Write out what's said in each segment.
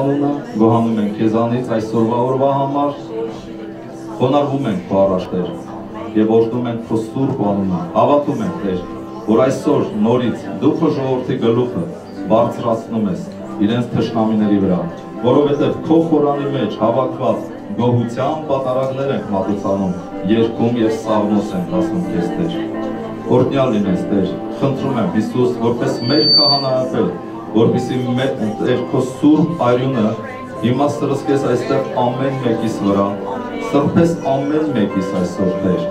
Անունը գոհանում ենք քեզանից այսօրվա օրվա համար, խոնարհվում ենք քո առաջ Տեր եւ օրհնում ենք քո սուրբ անունը։ Հավատում ենք Տեր, որ այսօր նորից դու քո ժողովրդի գլուխը բարձրացնում ես իրենց թշնամիների վրա, որովհետեւ քո խորանի մեջ հավաքված գոհության պատարագներ ենք մատուցանում, երկում եւ սաղմոս ենք ասում քեզ Տեր։ Օրհնյալ լինես Տեր, խնդրում եմ Հիսուս, որպես մեր քահանայապետ որպիսի մեր քո սուրբ արյունը հիմա սրսկես այստեղ ամեն մեկիս վրա, սրբես ամեն մեկիս այսօր Տեր։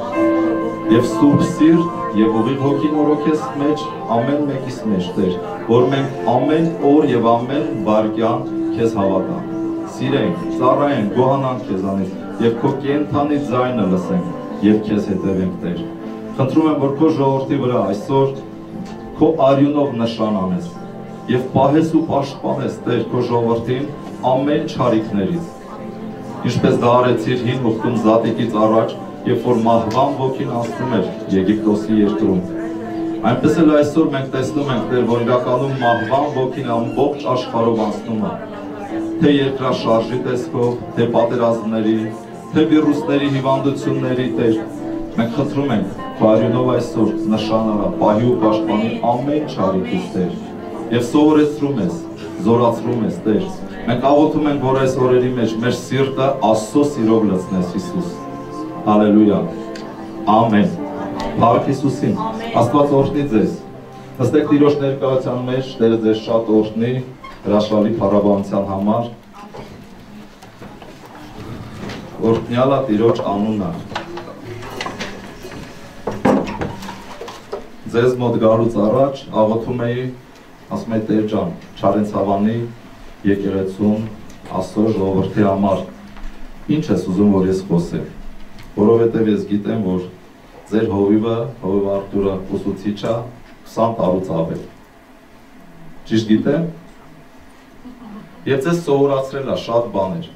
Եվ սուրբ սիրտ եւ ուղիղ հոգի նորոգես մեջ ամեն մեկիս մեջ Տեր, որ մենք ամեն օր եւ ամեն վարքյան քեզ հավատանք։ Սիրենք, ծառայենք, գոհանանք քեզանից եւ քո կենթանի ձայնը լսենք եւ քեզ հետևենք Տեր։ Խնդրում եմ, որ քո ժողովրդի վրա այսօր քո արյունով նշան անես եւ պահես ու պաշտպանես Տեր քո ժողովրդին ամեն ճարիքներից։ Ինչպես դա արեցիր հին ուխտում զատիկից առաջ, երբ որ մահվան ոգին անցնում էր Եգիպտոսի երկրում։ Այնպես էլ այսօր մենք տեսնում ենք Տեր, որ իրականում մահվան ոգին ամբողջ աշխարհով անցնում է։ Թե երկրաշարժի տեսքով, թե պատերազմների, թե վիրուսների հիվանդությունների Տեր, մենք խնդրում ենք քո արյունով այսօր նշանարա, պահի ու պաշտպանի ամեն ճարիքից Տեր եւ սովորեցրում ես, զորացրում ես Տեր։ Մենք աղոթում ենք, որ այս օրերի մեջ մեր սիրտը Աստծո սիրով լցնես Հիսուս։ Հալելույա։ Ամեն։ Փառք Հիսուսին։ Աստված օրհնի ձեզ։ Նստեք Տիրոջ ներկայության մեջ, Տերը ձեզ շատ օրհնի հրաշալի փառաբանության համար։ Օրհնյալա Տիրոջ անունը։ Ձեզ մոտ գալուց առաջ աղոթում էի ասում է Տեր ջան, Չարենցավանի եկեղեցուն Աստծո ժողովրդի համար ինչ ես ուզում որ ես խոսեմ, որովհետև ես գիտեմ, որ ձեր հովիվը, հովիվ Արտուրը ուսուցիչա 20 տարուց ավել։ Ճիշտ գիտեմ։ Եվ ձեզ սովորացրել է շատ բաներ։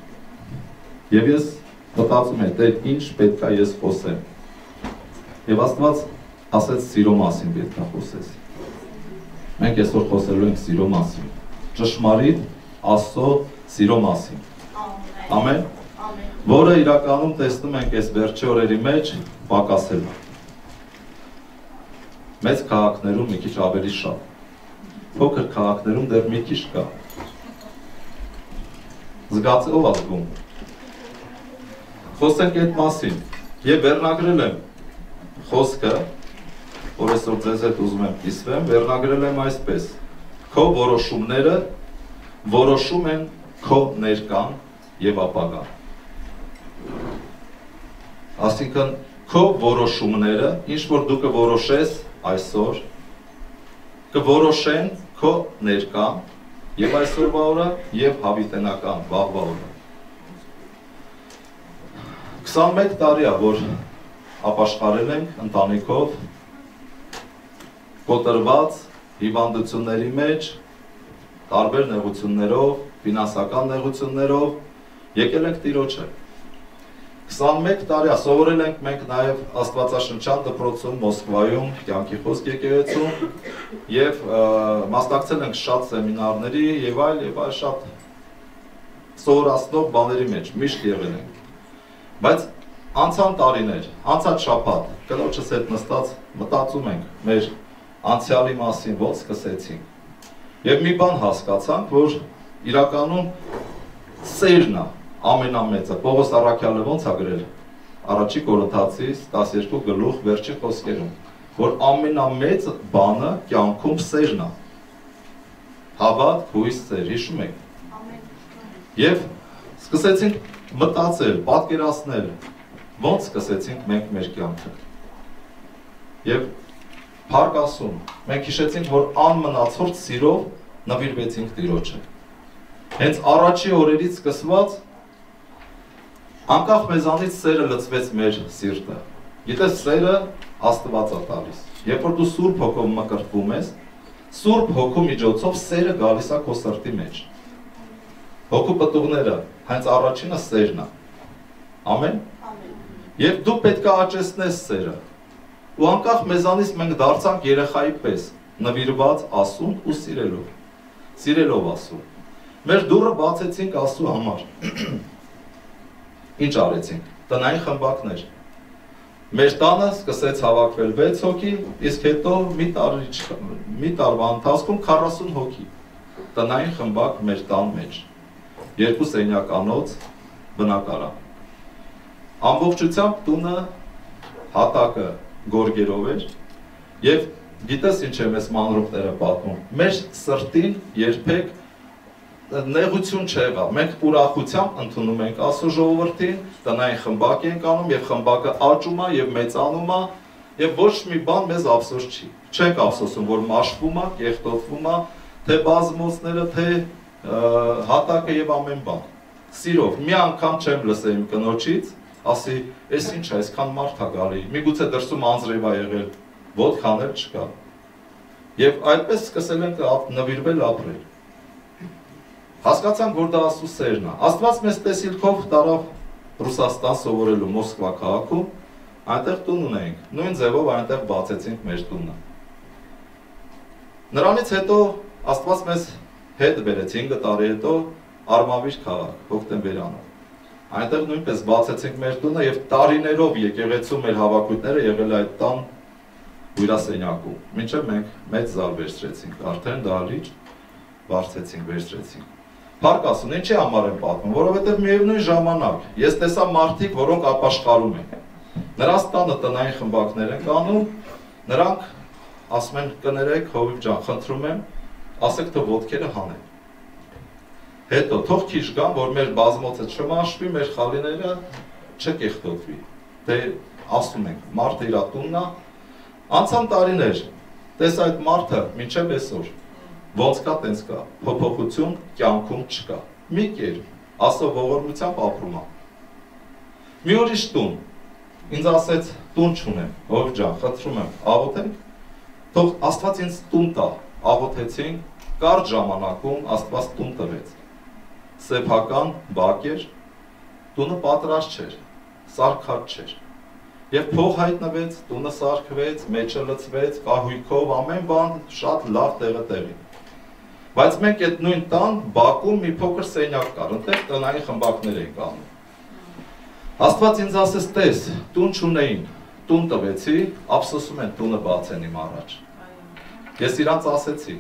Եվ ես մտածում եմ, Տեր, ինչ պետքա ես խոսեմ։ Եվ Աստված ասեց սիրո մասին պետքա խոսես։ Մենք այսօր խոսելու ենք սիրո մասին։ Ճշմարիտ Աստծո սիրո մասին։ Ամեն։ Որը իրականում տեսնում ենք այս վերջի օրերի մեջ պակասել Մեծ քաղաքներում մի քիչ ավելի շատ։ Փոքր քաղաքներում դեռ մի քիչ կա։ Զգացելով ազգում։ Խոսենք այդ մասին։ Եվ վերնագրել եմ խոսքը որ այսօր ձեզ հետ ուզում եմ կիսվեմ, վերնագրել եմ այսպես. Քո որոշումները որոշում են քո ներկան եւ ապագան։ Այսինքն քո որոշումները, ինչ որ դու կորոշես այսօր, կորոշեն քո ներկան եւ այսօրվա օրը եւ հավիտենական վաղվա օրը։ 21 տարի է, որ ապաշխարել ենք ընտանիքով կոտրված հիվանդությունների մեջ, տարբեր նեղություններով, ֆինանսական նեղություններով եկել ենք Տիրոջը։ 21 տարի սովորել ենք մենք նաև Աստվածաշնչյան դպրոցում Մոսկվայում, կյանքի խոսք եկեղեցում եւ մասնակցել ենք շատ սեմինարների եւ այլ եւ այլ շատ սովորացնող բաների մեջ միշտ եղել ենք։ Բայց անցան տարիներ, անցած շաբաթ, կնոջս հետ նստած մտածում ենք մեր անցյալի մասին ոնց սկսեցինք։ Եվ մի բան հասկացանք, որ իրականում սերն է ամենամեծը։ Պողոս Արաքյալը ոնց է գրել առաջի Կորինթացիս 12 գլուխ վերջի խոսքերում, որ ամենամեծ բանը կյանքում սերն է։ Հավատ, հույս, սեր, հիշում եք։ Եվ սկսեցինք մտածել, պատկերացնել, ոնց սկսեցինք մենք մեր կյանքը։ Եվ Փառք ասում, մենք հիշեցինք, որ անմնացորդ սիրով նվիրվեցինք Տիրոջը։ Հենց առաջի օրերից սկսված անկախ մեզանից սերը լծվեց մեր սիրտը։ Գիտես, սերը Աստված է տալիս։ Երբ որ դու Սուրբ Հոգով մկրտվում ես, Սուրբ Հոգու միջոցով սերը գալիս է քո սրտի մեջ։ Հոգու պտուղները հենց առաջինը սերն է։ Ամեն։ Եվ դու պետք է աճեցնես սերը ու անկախ մեզանից մենք դարձանք երեխայի պես, նվիրված ասում ու սիրելով։ Սիրելով ասում։ Մեր դուրը բացեցինք Աստծո համար։ Ինչ արեցինք։ Տնային խմբակներ։ Մեր տանը սկսեց հավաքվել 6 հոգի, իսկ հետո մի տարի մի տարվա ընթացքում 40 հոգի։ Տնային խմբակ մեր տան մեջ։ Երկու սենյականոց բնակարան։ Ամբողջությամբ տունը հատակը գորգերով էր եւ գիտես ինչ է մեզ մանրուկները պատմում։ Մեր սրտին երբեք նեղություն չեղավ։ Մենք ուրախությամբ ընդունում ենք Աստծո ժողովրդին, տնային խմբակ ենք անում եւ խմբակը աճում է եւ մեծանում է եւ ոչ մի բան մեզ ափսոս չի։ Չենք ափսոսում, որ մաշվում է, կեղտոտվում է, թե բազմոցները, թե հատակը եւ ամեն բան։ Սիրով, մի անգամ չեմ լսել իմ կնոջից, ասի, «Էս ինչ է, այսքան մարդ է գալի»։ Միգուցե դրսում անձրև է եղել, ոդք անել չկա։ Եվ այդպես սկսել ենք նվիրվել ապրել։ Հասկացանք, որ դա Աստծո սերն է։ Աստված մեզ տեսիլքով տարավ Ռուսաստան սովորելու Մոսկվա քաղաքում, այնտեղ տուն ունեինք։ Նույն ձևով այնտեղ բացեցինք մեր տունը։ Նրանից հետո Աստված մեզ հետ բերեց 5 տարի հետո Արմավիր քաղաք, հոկտեմբերանը։ Այնտեղ նույնպես բացեցինք մեր տունը եւ տարիներով եկեղեցու մեր հավաքույթները եղել այդ տան հյուրասենյակում։ Մինչև մենք մեծ զալ վերցրեցինք, արդեն դալիճ բարձեցինք, վերցրեցինք։ Փառք ասուն, ինչի համար եմ պատմում, որովհետև միևնույն ժամանակ ես տեսա մարդիկ, որոնք ապաշխարում են։ Նրանց տանը տնային խմբակներ են կանում, նրանք ասում են կներեք, հովիվ ջան, խնդրում եմ, ասեք թե ոդքերը հանեն։ Հետո թող քիչ գան, որ մեր բազմոցը չմաշվի, մեր խալիները չկեղտոտվի։ Դե ասում ենք, մարդը իր տունն է, անցան տարիներ, տես այդ մարդը մինչև այսօր ոնց կա, տենց կա, փոփոխություն կյանքում չկա։ Մի կեր, աստծո ողորմությամբ ապրում է։ Մի ուրիշ տուն, ինձ ասեց, տուն չունեմ, ով ջան, խնդրում եմ, աղոթենք, թող Աստված ինձ տուն տա, աղոթեցինք, կարճ ժամանակում Աստված տուն տվեց։ Սեփական բակ էր, տունը պատրաստ չէր, սարքած չէր։ Եվ փող հայտնվեց, տունը սարքվեց, մեջը լցվեց, կահույքով ամեն բան շատ լավ տեղը տեղի։ Բայց մենք այդ նույն տան Բաքում մի փոքր սենյակ կար, այնտեղ տնային խմբակներ էին կանում։ Աստված ինձ ասեց, տես, տուն չունեին, տուն տվեցի, ափսոսում են տունը բացեն իմ առաջ։ Ես իրանց ասեցի,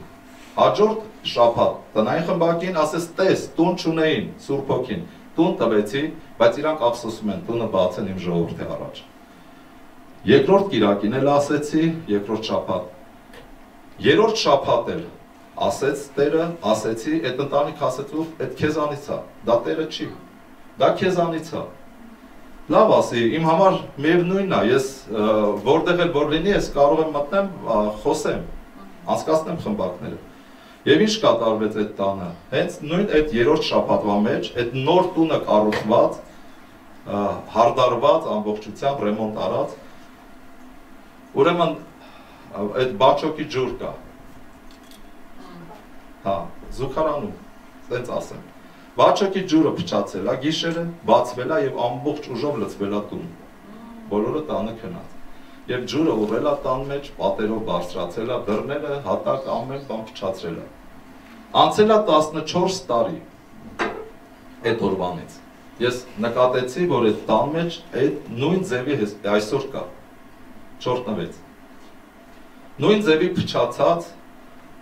հաջորդ շաբաթ տնային խմբակին ասես, տես, տուն չունեին, Սուրբ Հոգին, տուն տվեցի, բայց իրանք ափսոսում են, տունը բացեն իմ ժողովրդի առաջ։ Երկրորդ Կիրակին էլ ասեցի, երկրորդ շաբաթ։ Երրորդ շաբաթ էլ ասեց Տերը, ասեցի, այդ ընտանիք ասեցու, այդ քեզանից է, դա Տերը չի, դա քեզանից է։ Լավ ասի, իմ համար միևնույնն է, ես որտեղ էլ որ լինի, ես կարող եմ մտնեմ, խոսեմ, անցկացնեմ խմբակները։ Եվ ինչ կատարվեց այդ տանը։ Հենց նույն այդ երրորդ շաբաթվա մեջ, այդ նոր տունը կառուցված, հարդարված, ամբողջությամբ ռեմոնտ արած, ուրեմն այդ բաչոկի ջուր կա, Հա, զուգարանում, տենց ասեմ։ Վաճակի ջուրը փչացել է գիշերը, բացվել է եւ ամբողջ ուժով լցվել է տուն։ Բոլորը տանը քնած։ Եվ ջուրը ուռել է տան մեջ, պատերով բարձրացել է, դռները, հատակ ամեն բան փչացրել է։ Անցել է 14 տարի այդ օրվանից։ Ես նկատեցի, որ այդ տան մեջ այդ նույն ձևի այսօր կա։ Չորտնվեց։ Նույն ձևի փչացած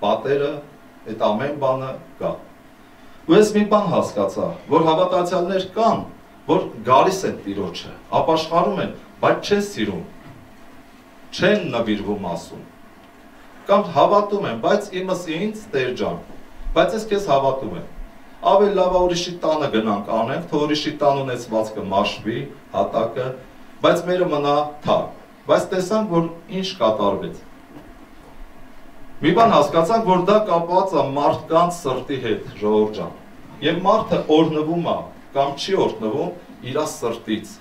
պատերը, այդ ամեն բանը կա։ Ու ես մի բան հասկացա, որ հավատացյալներ կան, որ գալիս են Տիրոջը, ապաշխարում են, բայց չեն սիրում։ Չեն նվիրվում ասում։ Կամ հավատում են, բայց իմս ինձ Տեր ջան, բայց ես քեզ հավատում եմ։ Ավելի լավ է ուրիշի տանը գնանք անենք, թե ուրիշի տան ունեցվածքը մաշվի, հատակը, բայց մերը մնա թակ։ Բայց տեսանք, որ ինչ կատարվեց Մի բան հասկացանք, որ դա կապված է մարդկանց սրտի հետ, ժողովուրդ ջան։ Եվ մարդը օրնվում է կամ չի օրնվում իր սրտից։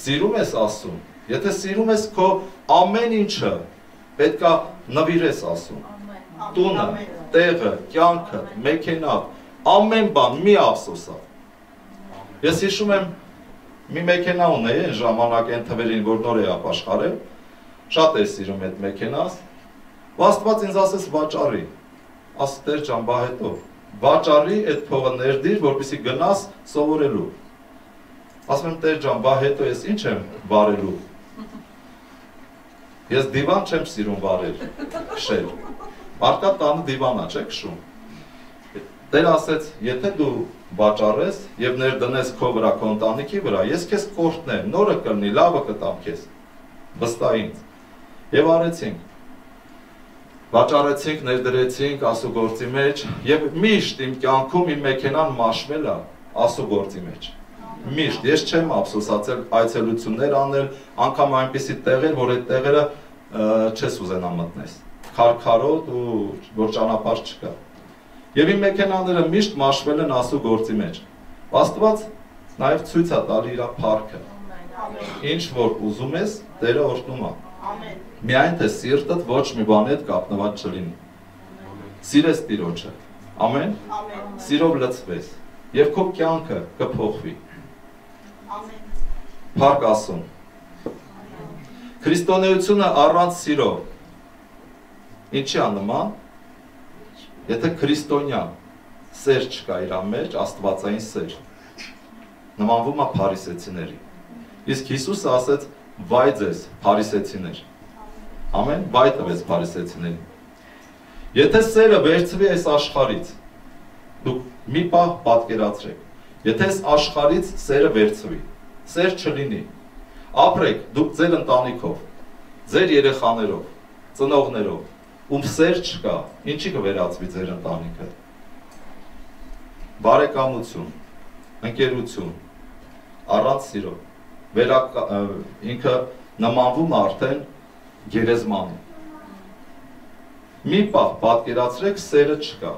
Սիրում ես ասում։ Եթե սիրում ես քո ամեն ինչը, պետքա նվիրես ասում։ Տունը, տեղը, կյանքը, մեքենան, ամեն բան մի ափսոսա։ Ես հիշում եմ մի մեքենա ունեի այն ժամանակ այն թվերին, որ նոր է ապաշխարել։ Շատ է սիրում այդ մեքենաս, Աստված ինձ ասեց վաճառի։ Աստ Տեր ջան, բա հետո։ վաճառի այդ փողը ներդիր, որպեսի գնաս սովորելու։ Ասում եմ Տեր ջան, բա հետո ես ինչ եմ վարելու։ Ես դիվան չեմ սիրում վարել, քշել։ Մարդկա տանը դիվանա, չէ՞ քշում։ Տեր ասեց, եթե դու վաճառես եւ ներդնես քո վրա քո ընտանիքի վրա, ես քեզ կորտնեմ, նորը կլինի, լավը կտամ քեզ։ Վստահ ինձ։ Եվ արեցինք վաճառեցինք, ներդրեցինք ասուգործի մեջ եւ միշտ իմ կյանքում իմ մեքենան մաշվել է ասուգործի մեջ։ Միշտ ես չեմ ափսոսացել այցելություններ անել, անգամ այնպիսի տեղեր, որ այդ տեղերը չես ուզենա մտնես։ Քարքարոտ ու որ ճանապարհ չկա։ Եվ իմ մեքենաները միշտ մաշվել են ասուգործի մեջ։ Աստված նաև ցույց է տալի իր փառքը։ Ինչ որ ուզում ես, Տերը օրհնում է։ Ամեն միայն թե սիրտդ ոչ մի բանի հետ կապնված չլինի։ Սիրես Տիրոջը։ Ամեն։ Ամեն։ Սիրով լցվես եւ քո կյանքը կփոխվի։ Ամեն։ Փառք Աստծուն։ Քրիստոնեությունը առանց սիրո ինչի աննման։ Եթե քրիստոնյա սեր չկա իր մեջ, աստվածային սեր, նմանվում է փարիսեցիների։ Իսկ Հիսուսը ասեց. «Վայ ձեզ, փարիսեցիներ»։ Ամեն վայ տվեց փարիսեցիներին։ Եթե սերը վերցվի այս աշխարից, դուք մի պահ պատկերացրեք։ Եթե այս աշխարից սերը վերցվի, սեր չլինի։ Ապրեք դուք ձեր ընտանիքով, ձեր երեխաներով, ծնողներով, ում սեր չկա, ինչի կվերածվի ձեր ընտանիքը։ Բարեկամություն, ընկերություն, առանց սիրո։ Վերակ ինքը նմանվում արդեն գերեզմանը։ Մի պահ պատկերացրեք, սերը չկա։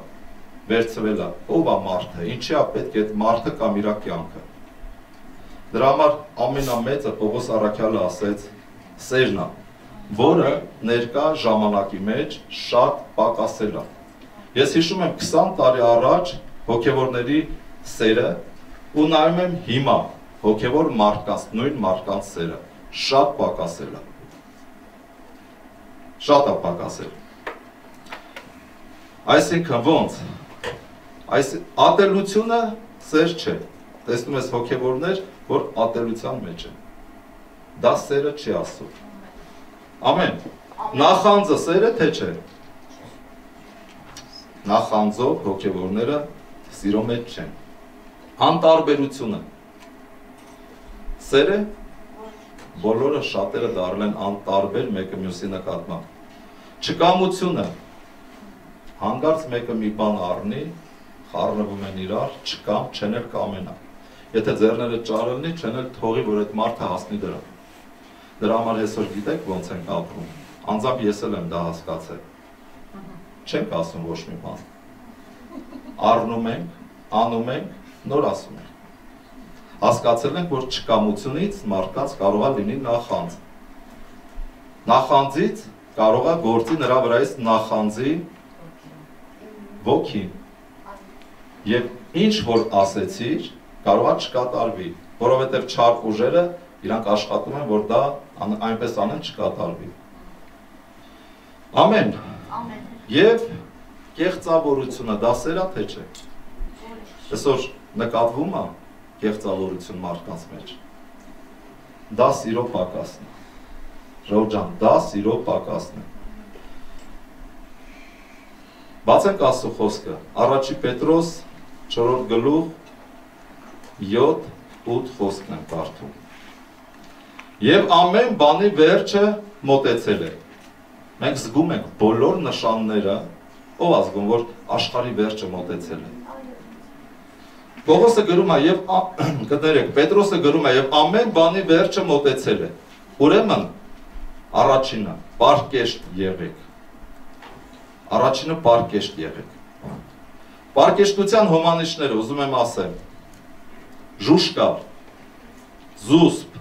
Վերցվելա, ով է մարդը, ինչի է պետք այդ մարդը կամ իր կյանքը։ Դրա համար ամենամեծը Պողոս Արաքյալը ասեց սերն է, որը ներկա ժամանակի մեջ շատ պակասել է։ Ես հիշում եմ 20 տարի առաջ հոգևորների սերը ու նայում եմ հիմա հոգևոր մարդկանց, նույն մարդկանց սերը շատ պակասել է շատ է պակասել։ Այսինքն ոնց։ Այս ատելությունը սեր չէ։ Տեսնում ես հոգևորներ, որ ատելության մեջ են։ Դա սերը չի ասում։ Ամեն։ Նախանձը սեր է թե չէ։ Նախանձով հոգևորները սիրո մեջ չեն։ Անտարբերությունը սեր է բոլորը շատերը դարել են անտարբեր մեկը մյուսի նկատմամբ Չկամությունը հանգարց մեկը մի բան առնի, խառնվում են իրար, չկամ, չեն էլ կամենա։ Եթե ձեռները ճարելնի, չեն էլ թողի, որ այդ մարդը հասնի դրան։ Դրա համար այսօր գիտեք ոնց են ապրում։ Անձամբ ես էլ եմ դա հասկացել։ Չենք ասում ոչ մի բան։ Առնում ենք, անում ենք, նոր ասում ենք։ Հասկացել ենք, որ չկամությունից մարդկանց կարող է լինի նախանձ։ Նախանձից կարող է գործի նրա վրայից նախանձի ոգին։ Եվ ինչ որ ասեցիր, կարող է չկատարվի, որովհետև չար ուժերը իրանք աշխատում են, որ դա այնպես անեն չկատարվի։ Ամեն։ Ամեն։ Եվ կեղծավորությունը դա սերա թե չէ։ Այսօր նկատվում է կեղծավորություն մարդկանց մեջ։ Դա սիրո պակասն է։ Ժողովրդան, դա սիրո պակասն է։ Բացենք Աստծո խոսքը։ Առաջի Պետրոս 4-րդ գլուխ 7-8 խոսքն եմ կարդում։ Եվ ամեն բանի վերջը մոտեցել է։ Մենք զգում ենք բոլոր նշանները, ով ազգում, որ աշխարհի վերջը մոտեցել է։ Պողոսը գրում է եւ կներեք, Պետրոսը գրում է եւ ամեն բանի վերջը մոտեցել է։ Ուրեմն Առաջինը՝ պարկեշտ եղեք։ Առաջինը պարկեշտ եղեք։ Պարկեշտության հոմանիշները ուզում եմ ասել։ Ժուշկալ, զուսպ,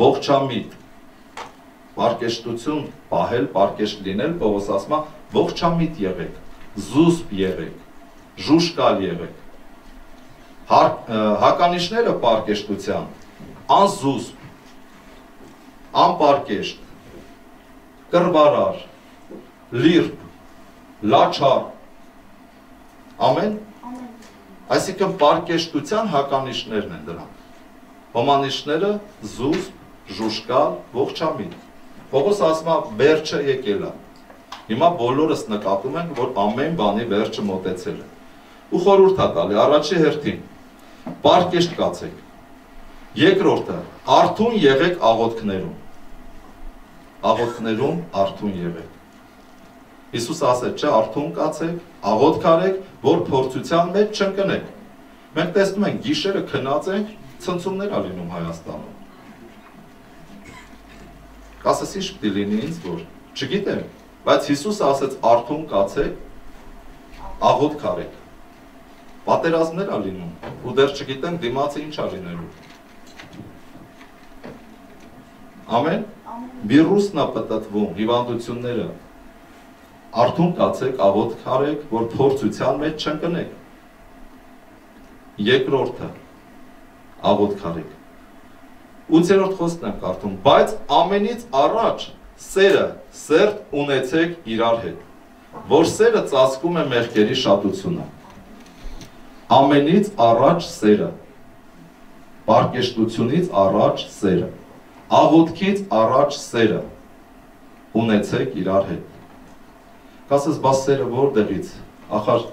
ողջամիտ, պարկեշտություն պահել, պարկեշտ լինել, Պողոս ասում է, ողջամիտ եղեք, զուսպ եղեք, ժուշկալ եղեք։ Հականիշները պարկեշտության անզուսպ անպարկեշտ, կրվարար, լիրբ, լաչար, Ամեն։ Այսինքն պարկեշտության հականիշներն են դրանք։ Հոմանիշները զուսպ, ժուշկալ, ողջամիտ։ Պողոս ասում է վերջը եկել է։ Հիմա բոլորս նկատում ենք, որ ամեն բանի վերջը մոտեցել է։ Ու խորհուրդ է տալի առաջի հերթին։ Պարկեշտ կացեք։ Երկրորդը, արթուն եղեք աղոթքներում։ Աղոթքներում արթուն եղեք։ Հիսուս ասեց, չէ, արթուն կացեք, աղոթք արեք, որ փորձության մեջ չընկնեք։ Մենք տեսնում ենք գիշերը քնած ենք, ցնցումներ ա լինում Հայաստանում։ Կասես ինչ պիտի լինի ինձ որ, չգիտեմ, բայց Հիսուսը ասեց արթուն կացեք, աղոթք արեք։ Պատերազմներ ա լինում ու դեռ չգիտեմ դիմացը ինչ ա լինելու։ Ամեն։ Վիրուսն ա պատտվում, հիվանդությունները։ Արթուն կացեք, աղոթք արեք, որ փորձության մեջ չընկնեք։ Երկրորդը. Աղոթք արեք 8-րդ խոսքն եմ կարդում, բայց ամենից առաջ սերը սերտ ունեցեք իրար հետ, որ սերը ծածկում է մեղքերի շատությունը։ Ամենից առաջ սերը, պարկեշտությունից առաջ սերը, աղոթքից առաջ սերը ունեցեք իրար հետ։ Կասես, բաս սերը որտեղից։ Ախար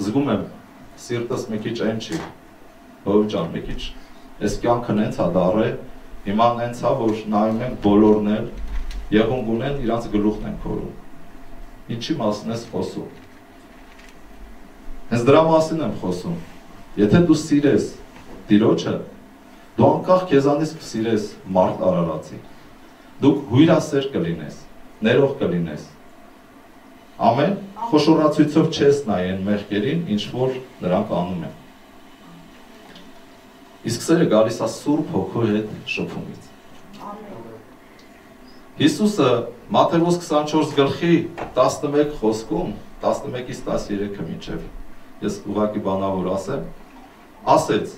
զգում եմ սիրտս մի քիչ այն չի։ Ով ջան, մի քիչ։ Այս կյանքն հենց հա դարը Հիմա նենց հա որ նայում ենք բոլորն էլ եղունգ ունեն իրանց գլուխն են քորում։ Ինչի մասն ես խոսում։ Հենց դրա մասին եմ խոսում։ Եթե դու սիրես Տիրոջը, դու անկախ քեզանից կսիրես մարդ արարածի։ Դու հույրասեր կլինես, ներող կլինես։ Ամեն խոշորացույցով չես նայեն մեղքերին, ինչ որ նրանք անում են։ Իսկ սերը գալիս է Սուրբ Հոգու հետ շփումից։ Հիսուսը Մատթեոս 24 գլխի 11 խոսքում 11-ից 13-ը միջև ես ուղակի բանավոր ասեմ, ասեց.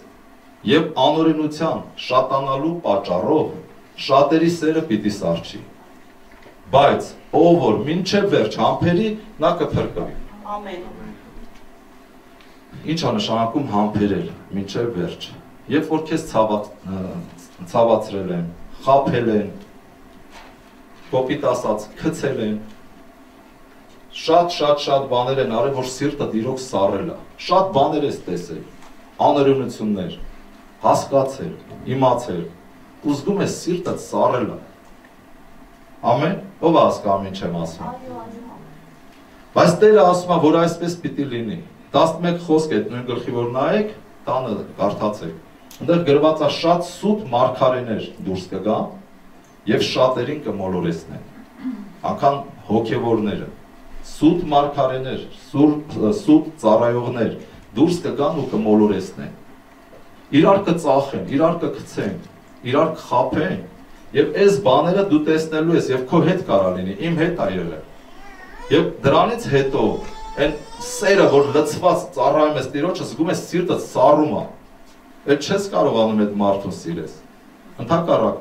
«Եվ անօրենության շատանալու պատճառով շատերի սերը պիտի սարճի։ Բայց ով որ մինչև վերջ համբերի, նա կփրկվի»։ Ամեն։ Ինչ է նշանակում համբերել մինչև վերջ երբ որ քեզ ցավացրել են, խափել են, կոպիտ ասած, քցել են, շատ-շատ-շատ բաներ են արել, որ սիրտը դիրոք սառել է։ Շատ բաներ ես տեսել, աներունություններ, հասկացել, իմացել, ու զգում ես սիրտը սառել է։ Ամեն, ով է հասկանում ինչ եմ ասում։ Բայց Տերը ասում է, որ այսպես պիտի լինի։ 11 խոսք այդ նույն գլխի որ նայեք, տանը կարդացեք Այնտեղ գրված է շատ սուտ մարգարեներ դուրս կգան եւ շատերին կմոլորեսնեն։ Անկան հոգեվորները, սուտ մարգարեներ, սուրտ սուտ ծառայողներ դուրս կգան ու կմոլորեսնեն։ Իրար կծախեն, իրար կգցեն, իրար կխափեն եւ այս բաները դու տեսնելու ես եւ քո հետ կարա լինի, իմ հետ ա եղել։ Եվ դրանից հետո այն սերը, որ լցված ծառայում ես Տիրոջը, զգում ես սիրտը սառում է Այդ չես կարողանում այդ մարդուն սիրես։ Ընթակառակ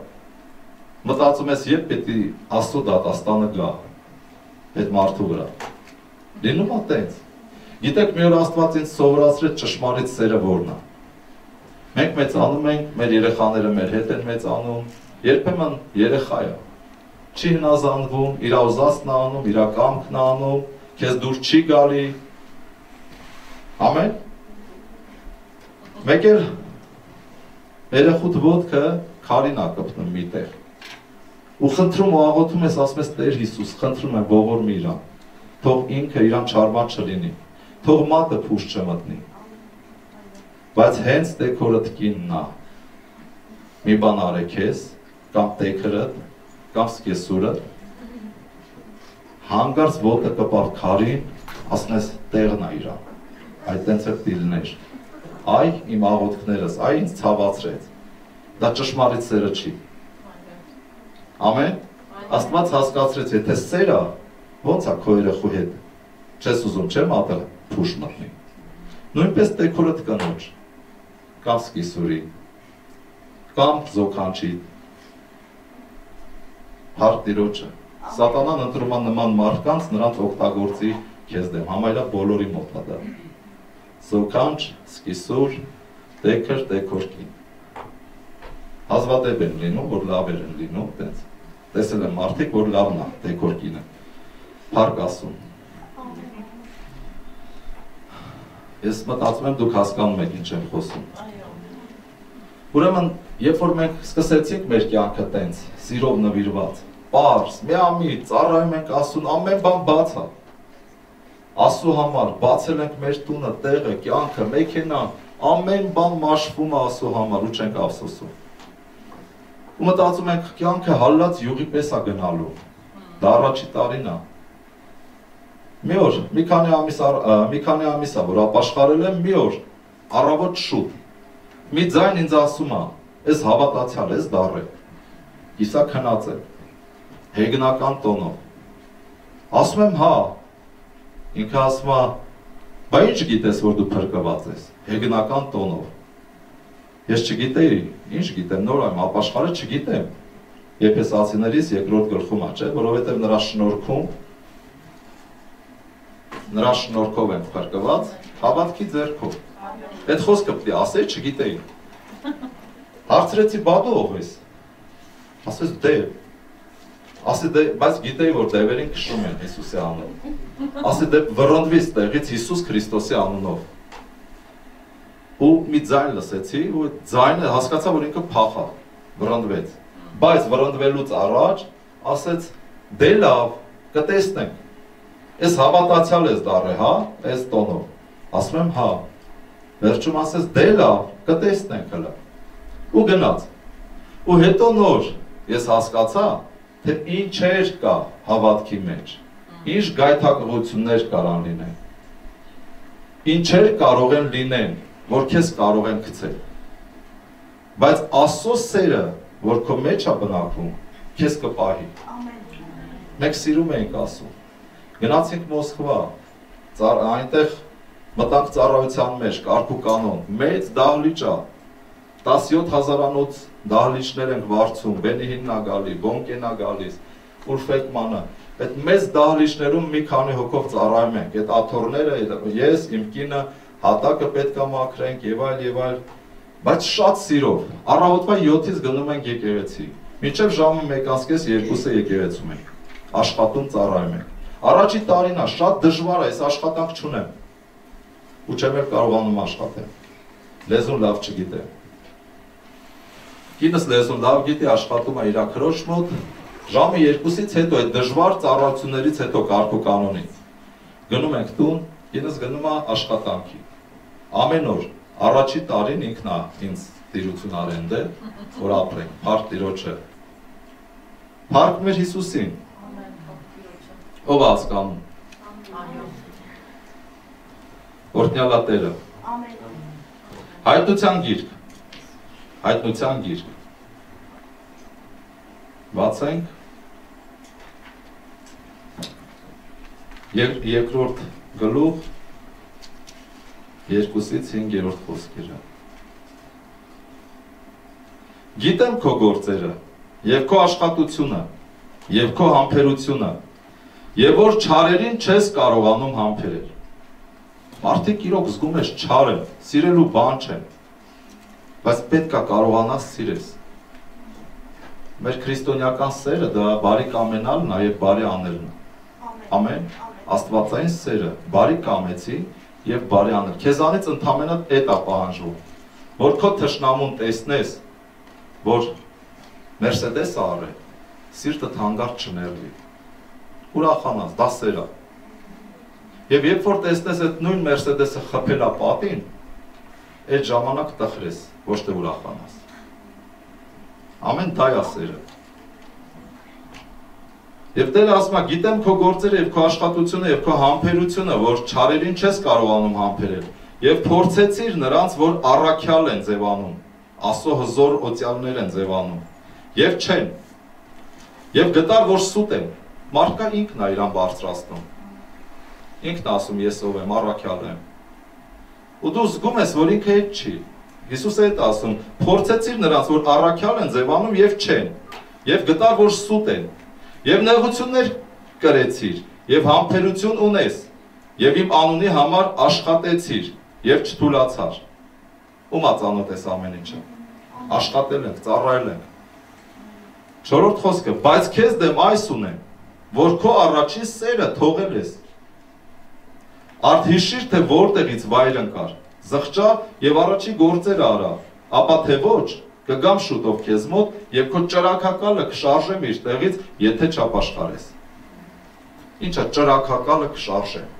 մտածում ես երբ պետք է Աստծո դատաստանը գա այդ մարդու վրա։ Լինում է տենց։ Գիտեք, մի օր Աստված ինձ սովորացրեց ճշմարիտ սերը որն է։ Մենք մեծանում ենք, մեր երեխաները մեր հետ են մեծանում, երբեմն երեխա է։ Չի հնազանդվում, իր ուզածն անում, իր կամքն անում, քեզ դուր չի գալի։ Ամեն։ Մեկ էլ Երեխուդ ոտքը քարին ա կպնում մի տեղ։ Ու խնդրում ու աղոթում ես, ասում ես Տեր Հիսուս, խնդրում եմ ողորմի իրան։ Թող ինքը իրան չարման չլինի։ Թող մատը փուշ չմտնի։ Բայց հենց տեքորդ կինն է։ Մի բան արե քեզ, կամ տեքրդ, կամ սկեսուրը։ Հանգարց ոտը կպավ քարին, ասում ես տեղն է իրան։ Այդ տենց է դիլներ այ իմ աղոթքներս, այ ինձ ցավացրեց։ Դա ճշմարիտ սերը չի։ Ամեն։ Աստված հասկացրեց, եթե սերը ո՞նց է քո երախու հետ։ Չես ուզում, չէ՞ մատը փուշ մտնի։ Նույնպես տեքորդ կնոջ կամ սկիսուրի կամ զոքանչի հարկ տիրոջը սատանան ընտրում է նման մարդկանց նրանց օգտագործի քեզ դեմ համայլա բոլորի մոտ է դա զոքանչ, սկիսուր, դեքր, դեքորկին։ Հազվադեպ են լինում, որ լավեր են լինում, տենց։ Տեսել եմ մարդիկ, որ լավն է դեքորկինը։ Փառք ասում։ Ես մտածում եմ դուք հասկանում եք ինչ եմ խոսում։ Ուրեմն, երբ որ մենք սկսեցինք մեր կյանքը տենց, սիրով նվիրված, պարս, միամիտ, ծառայում ենք ասուն, ամեն բան բաց է։ Ասու համար բացել ենք մեր տունը, տեղը, կյանքը, մեքենան, ամեն բան մաշվում է ասու համար ու չենք ափսոսում։ Ու մտածում ենք կյանքը հալած յուղի պես է գնալու։ Դա առաջի տարին է։ Մի օր, մի քանի ամիս մի քանի ամիս է, որ ապաշխարել եմ, մի օր առավոտ շուտ մի ձայն ինձ ասում է, «Էս հավատացյալ ես դառը»։ Իսա քնած է։ Հեգնական տոնով։ Ասում եմ, հա։ Ինքը ասում է, «Բա ինչ գիտես, որ դու փրկված ես»։ Հեգնական տոնով։ Ես չգիտեի, ինչ գիտեմ, նոր եմ ապաշխարը չգիտեմ։ Եփեսացիներից երկրորդ գլխում է, չէ, որովհետև նրա շնորհքում նրա շնորհքով եմ փրկված, հավատքի ձեռքով։ Այդ խոսքը պետք է ասեի, չգիտեի։ Հարցրեցի բադու ով ես։ Ասես դե։ Ասի դե, բայց գիտեի որ դևերին քշում են Հիսուսի անունով։ Ասի դե վռնդվից տեղից Հիսուս Քրիստոսի անունով։ Ու մի ձայն լսեցի, ու ձայնը հասկացա որ ինքը փախա, վռնդվեց։ Բայց վռնդվելուց առաջ ասեց դե լավ, կտեսնենք։ Էս հավատացյալ ես դառը, հա, այս տոնով։ Ասում եմ, հա։ Վերջում ասես դե լավ, կտեսնենք հլը։ Ու գնաց։ Ու հետո նոր ես հասկացա, թե ինչեր կա հավատքի մեջ։ Ինչ գայթակղություններ կարան լինեն։ Ինչեր կարող են լինեն, որ քեզ կարող են գցել։ Բայց Աստծո սերը, որ քո մեջ է բնակվում, քեզ կպահի։ Մենք սիրում ենք ասում։ Գնացինք Մոսկվա, այնտեղ մտանք ծառայության մեջ, կարգ ու կանոն, մեծ դահլիճ է, 17000-անոց դահլիճներ ենք վարձում, Բենիհինն է գալի, Բոնկեն է գալիս, Ուրֆեկմանը, այդ մեծ դահլիճներում մի քանի հոգով ծառայում ենք, այդ աթոռները, ես, իմ կինը, հատակը պետք է մաքրենք եւ այլ եւ այլ, բայց շատ սիրով, առավոտվա 7-ից գնում ենք եկեղեցի, մինչև ժամը 1:30 2-ը եկեղեցում ենք, աշխատում ծառայում ենք։ Առաջի տարին է, շատ դժվար է, այս աշխատանք չունեմ ու չեմ էլ կարողանում աշխատել։ Լեզուն լավ չգիտեմ։ Կինս լեզուն լավ գիտի, աշխատում է իր քրոջ մոտ, ժամը 2-ից հետո այդ դժվար ծառայություններից հետո կարգու կանոնից։ Գնում ենք տուն, կինս գնում է աշխատանքի։ Ամեն օր առաջի տարին ինքն է ինձ տիրություն արենդ է, որ ապրենք, հարկ տիրոջը։ Հարկ մեր Հիսուսին։ Ով հասկանում։ Օրհնյալա Տերը։ Ամեն։ Հայտնության գիրք։ Հայտնության գիրք։ Բացենք։ Եկ, երկրորդ գլուխ 2-ից 5-րդ խոսքերը։ Գիտեմ քո գործերը եւ քո աշխատությունը եւ քո համբերությունը եւ որ ճարերին չես կարողանում համբերել Մարդիկ իրոք զգում ես են, սիրելու բան չեն, բայց պետք է կարողանաս սիրես։ Մեր քրիստոնեական սերը դա բարի կամենալն է եւ բարի անելն է։ Ամեն։ Աստվածային սերը, բարի կամեցի եւ բարի անել։ Քեզանից ընդհանրապես այդ է պահանջվում, որ քո թշնամուն տեսնես, որ Mercedes-ը առե, սիրտդ հանգարտ չներվի։ Ուրախանաս, դա սեր է։ Եվ երբ որ տեսնես այդ նույն Mercedes-ը խփել է պատին, այդ ժամանակ տխրես, ոչ թե ուրախանաս։ Ամեն տայ է սերը։ Եվ Տերը ասում է, գիտեմ քո գործերը եւ քո աշխատությունը եւ քո համբերությունը, որ չարերին չես կարողանում համբերել։ Եվ փորձեցիր նրանց, որ առաքյալ են ձևանում, ասո հզոր օծյալներ են ձևանում։ Եվ չեն։ Եվ գտար, որ սուտ են։ Մարդկա ինքն է իրան բարձրացնում ինքն ասում ես ով եմ, առաքյալ եմ։ Ու դու զգում ես, որ ինքը այդ չի։ Հիսուսը այդ ասում, փորձեցիր նրանց, որ առաքյալ են ձևանում եւ չեն, եւ գտար, որ սուտ են, եւ նեղություններ կրեցիր, եւ համբերություն ունես, եւ իմ անունի համար աշխատեցիր, եւ չթուլացար։ Ումա ծանոթ ես ամեն ինչը։ Աշխատել ենք, ծառայել ենք։ Չորրորդ խոսքը, բայց քեզ դեմ այս ունեմ, որ քո առաջին սերը թողել ես։ Արդ հիշիր թե որտեղից վայր ընկար։ Զղջա եւ առաջի գործերը արա, ապա թե ոչ, կգամ շուտով քեզ մոտ եւ քո ճրակակալը կշարժեմ իր տեղից, եթե չապաշխարես։ Ինչա ճրակակալը կշարժեմ։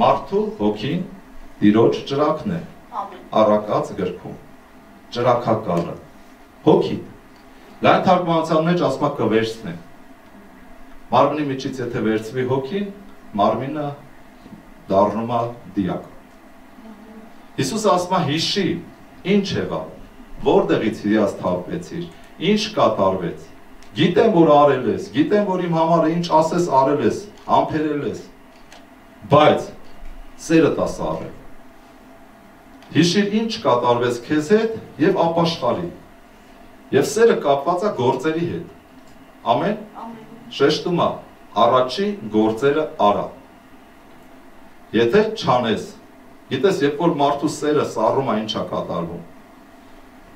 Մարդու հոգին Տիրոջ ճրակն է։ Առակած գրքում։ Ճրակակալը։ Հոգի։ Լայն թարգմանության մեջ ասма կվերցնեմ։ Մարմնի միջից եթե վերցվի հոգին, մարմինը դառնում է դիակ։ Հիսուսը ասում է հիշի, ինչ եղա, որտեղից հիասթափվեցիր, ինչ կատարվեց։ Գիտեմ, որ արել ես, գիտեմ, որ իմ համար ինչ ասես արել ես, ամփերել ես։ Բայց սերը տաս արել։ Հիշիր ինչ կատարվեց քեզ հետ եւ ապաշխարի։ Եվ սերը կապված է գործերի հետ։ Ամեն։ Շեշտում է առաջի գործերը արա։ Եթե չանես, գիտես, երբ որ մարդու սերը սառում է ինչա կատարվում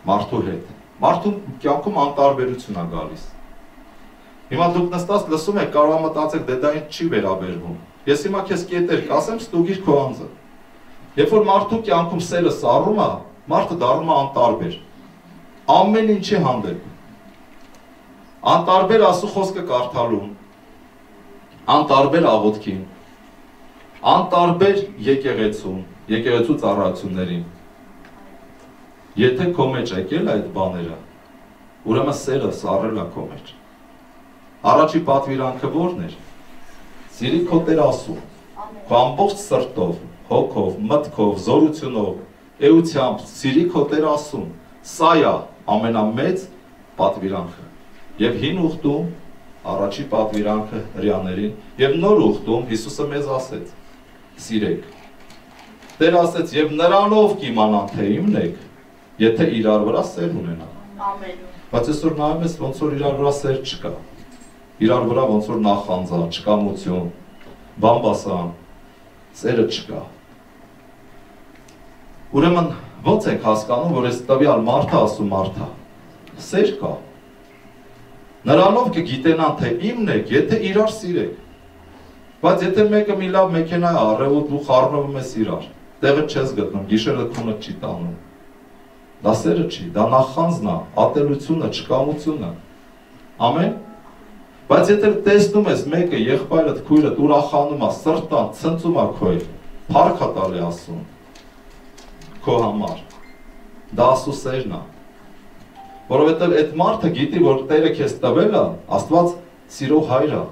մարդու հետ։ Մարդու կյանքում անտարբերություն է գալիս։ Հիմա դուք նստած լսում եք, կարող մտածեք, դե դա ինչ չի վերաբերվում։ Ես հիմա քեզ կետեր կասեմ, ստուգիր քո անձը։ Երբ որ մարդու կյանքում սերը սառում է, մարդը դառնում է անտարբեր։ Ամեն ինչի հանդեպ։ Անտարբեր ասու խոսքը կարդալու։ Անտարբեր աղոթքին։ Անտարբեր եկեղեցում, եկեղեցու ծառայություններին։ Եթե քո մեջ եկել այդ բաները, ուրեմն սերը սառել է քո մեջ։ Առաջի պատվիրանքը ո՞րն էր։ Սիրի քո Տեր Աստծուն, քո ամբողջ սրտով, հոգով, մտքով, զորությունով, էությամբ սիրի քո Տեր Աստծուն։ Սա է ամենամեծ պատվիրանքը։ Եվ հին ուխտում առաջի պատվիրանքը հрьяաներին, եւ նոր ուխտում Հիսուսը մեզ ասեց. Սիրեք Տեր ասեց եւ նրանով կիմանան թե իմն եք եթե իրար վրա սեր ունենան։ Ամեն։ Բայց այսօր նայում ես ոնց որ իրար վրա սեր չկա։ Իրար վրա ոնց որ նախանձա, չկամություն, բամբասան, սերը չկա։ Ուրեմն ո՞նց ենք հասկանում, որ այս տվյալ մարդը ասում մարդա։ Սեր կա։ Նրանով կգիտենան թե իմն եք, եթե իրար սիրեք։ Բայց եթե մեկը մի լավ մեքենա առել ու դու խառնվում ես իրար, տեղը չես գտնում, գիշերը քունը չի տանում Դա սերը չի, դա նախանձն է, ատելությունը, չկամությունը։ Ամեն։ Բայց եթե տեսնում ես մեկը եղբայրդ, քույրդ ուրախանում է, սրտան ցնծում է քո հետ, փառք տալի ասում։ Քո համար։ Դա ասու սերն է։ Որովհետև այդ մարդը գիտի, որ Տերը քեզ տվել է, Աստված սիրող հայր է։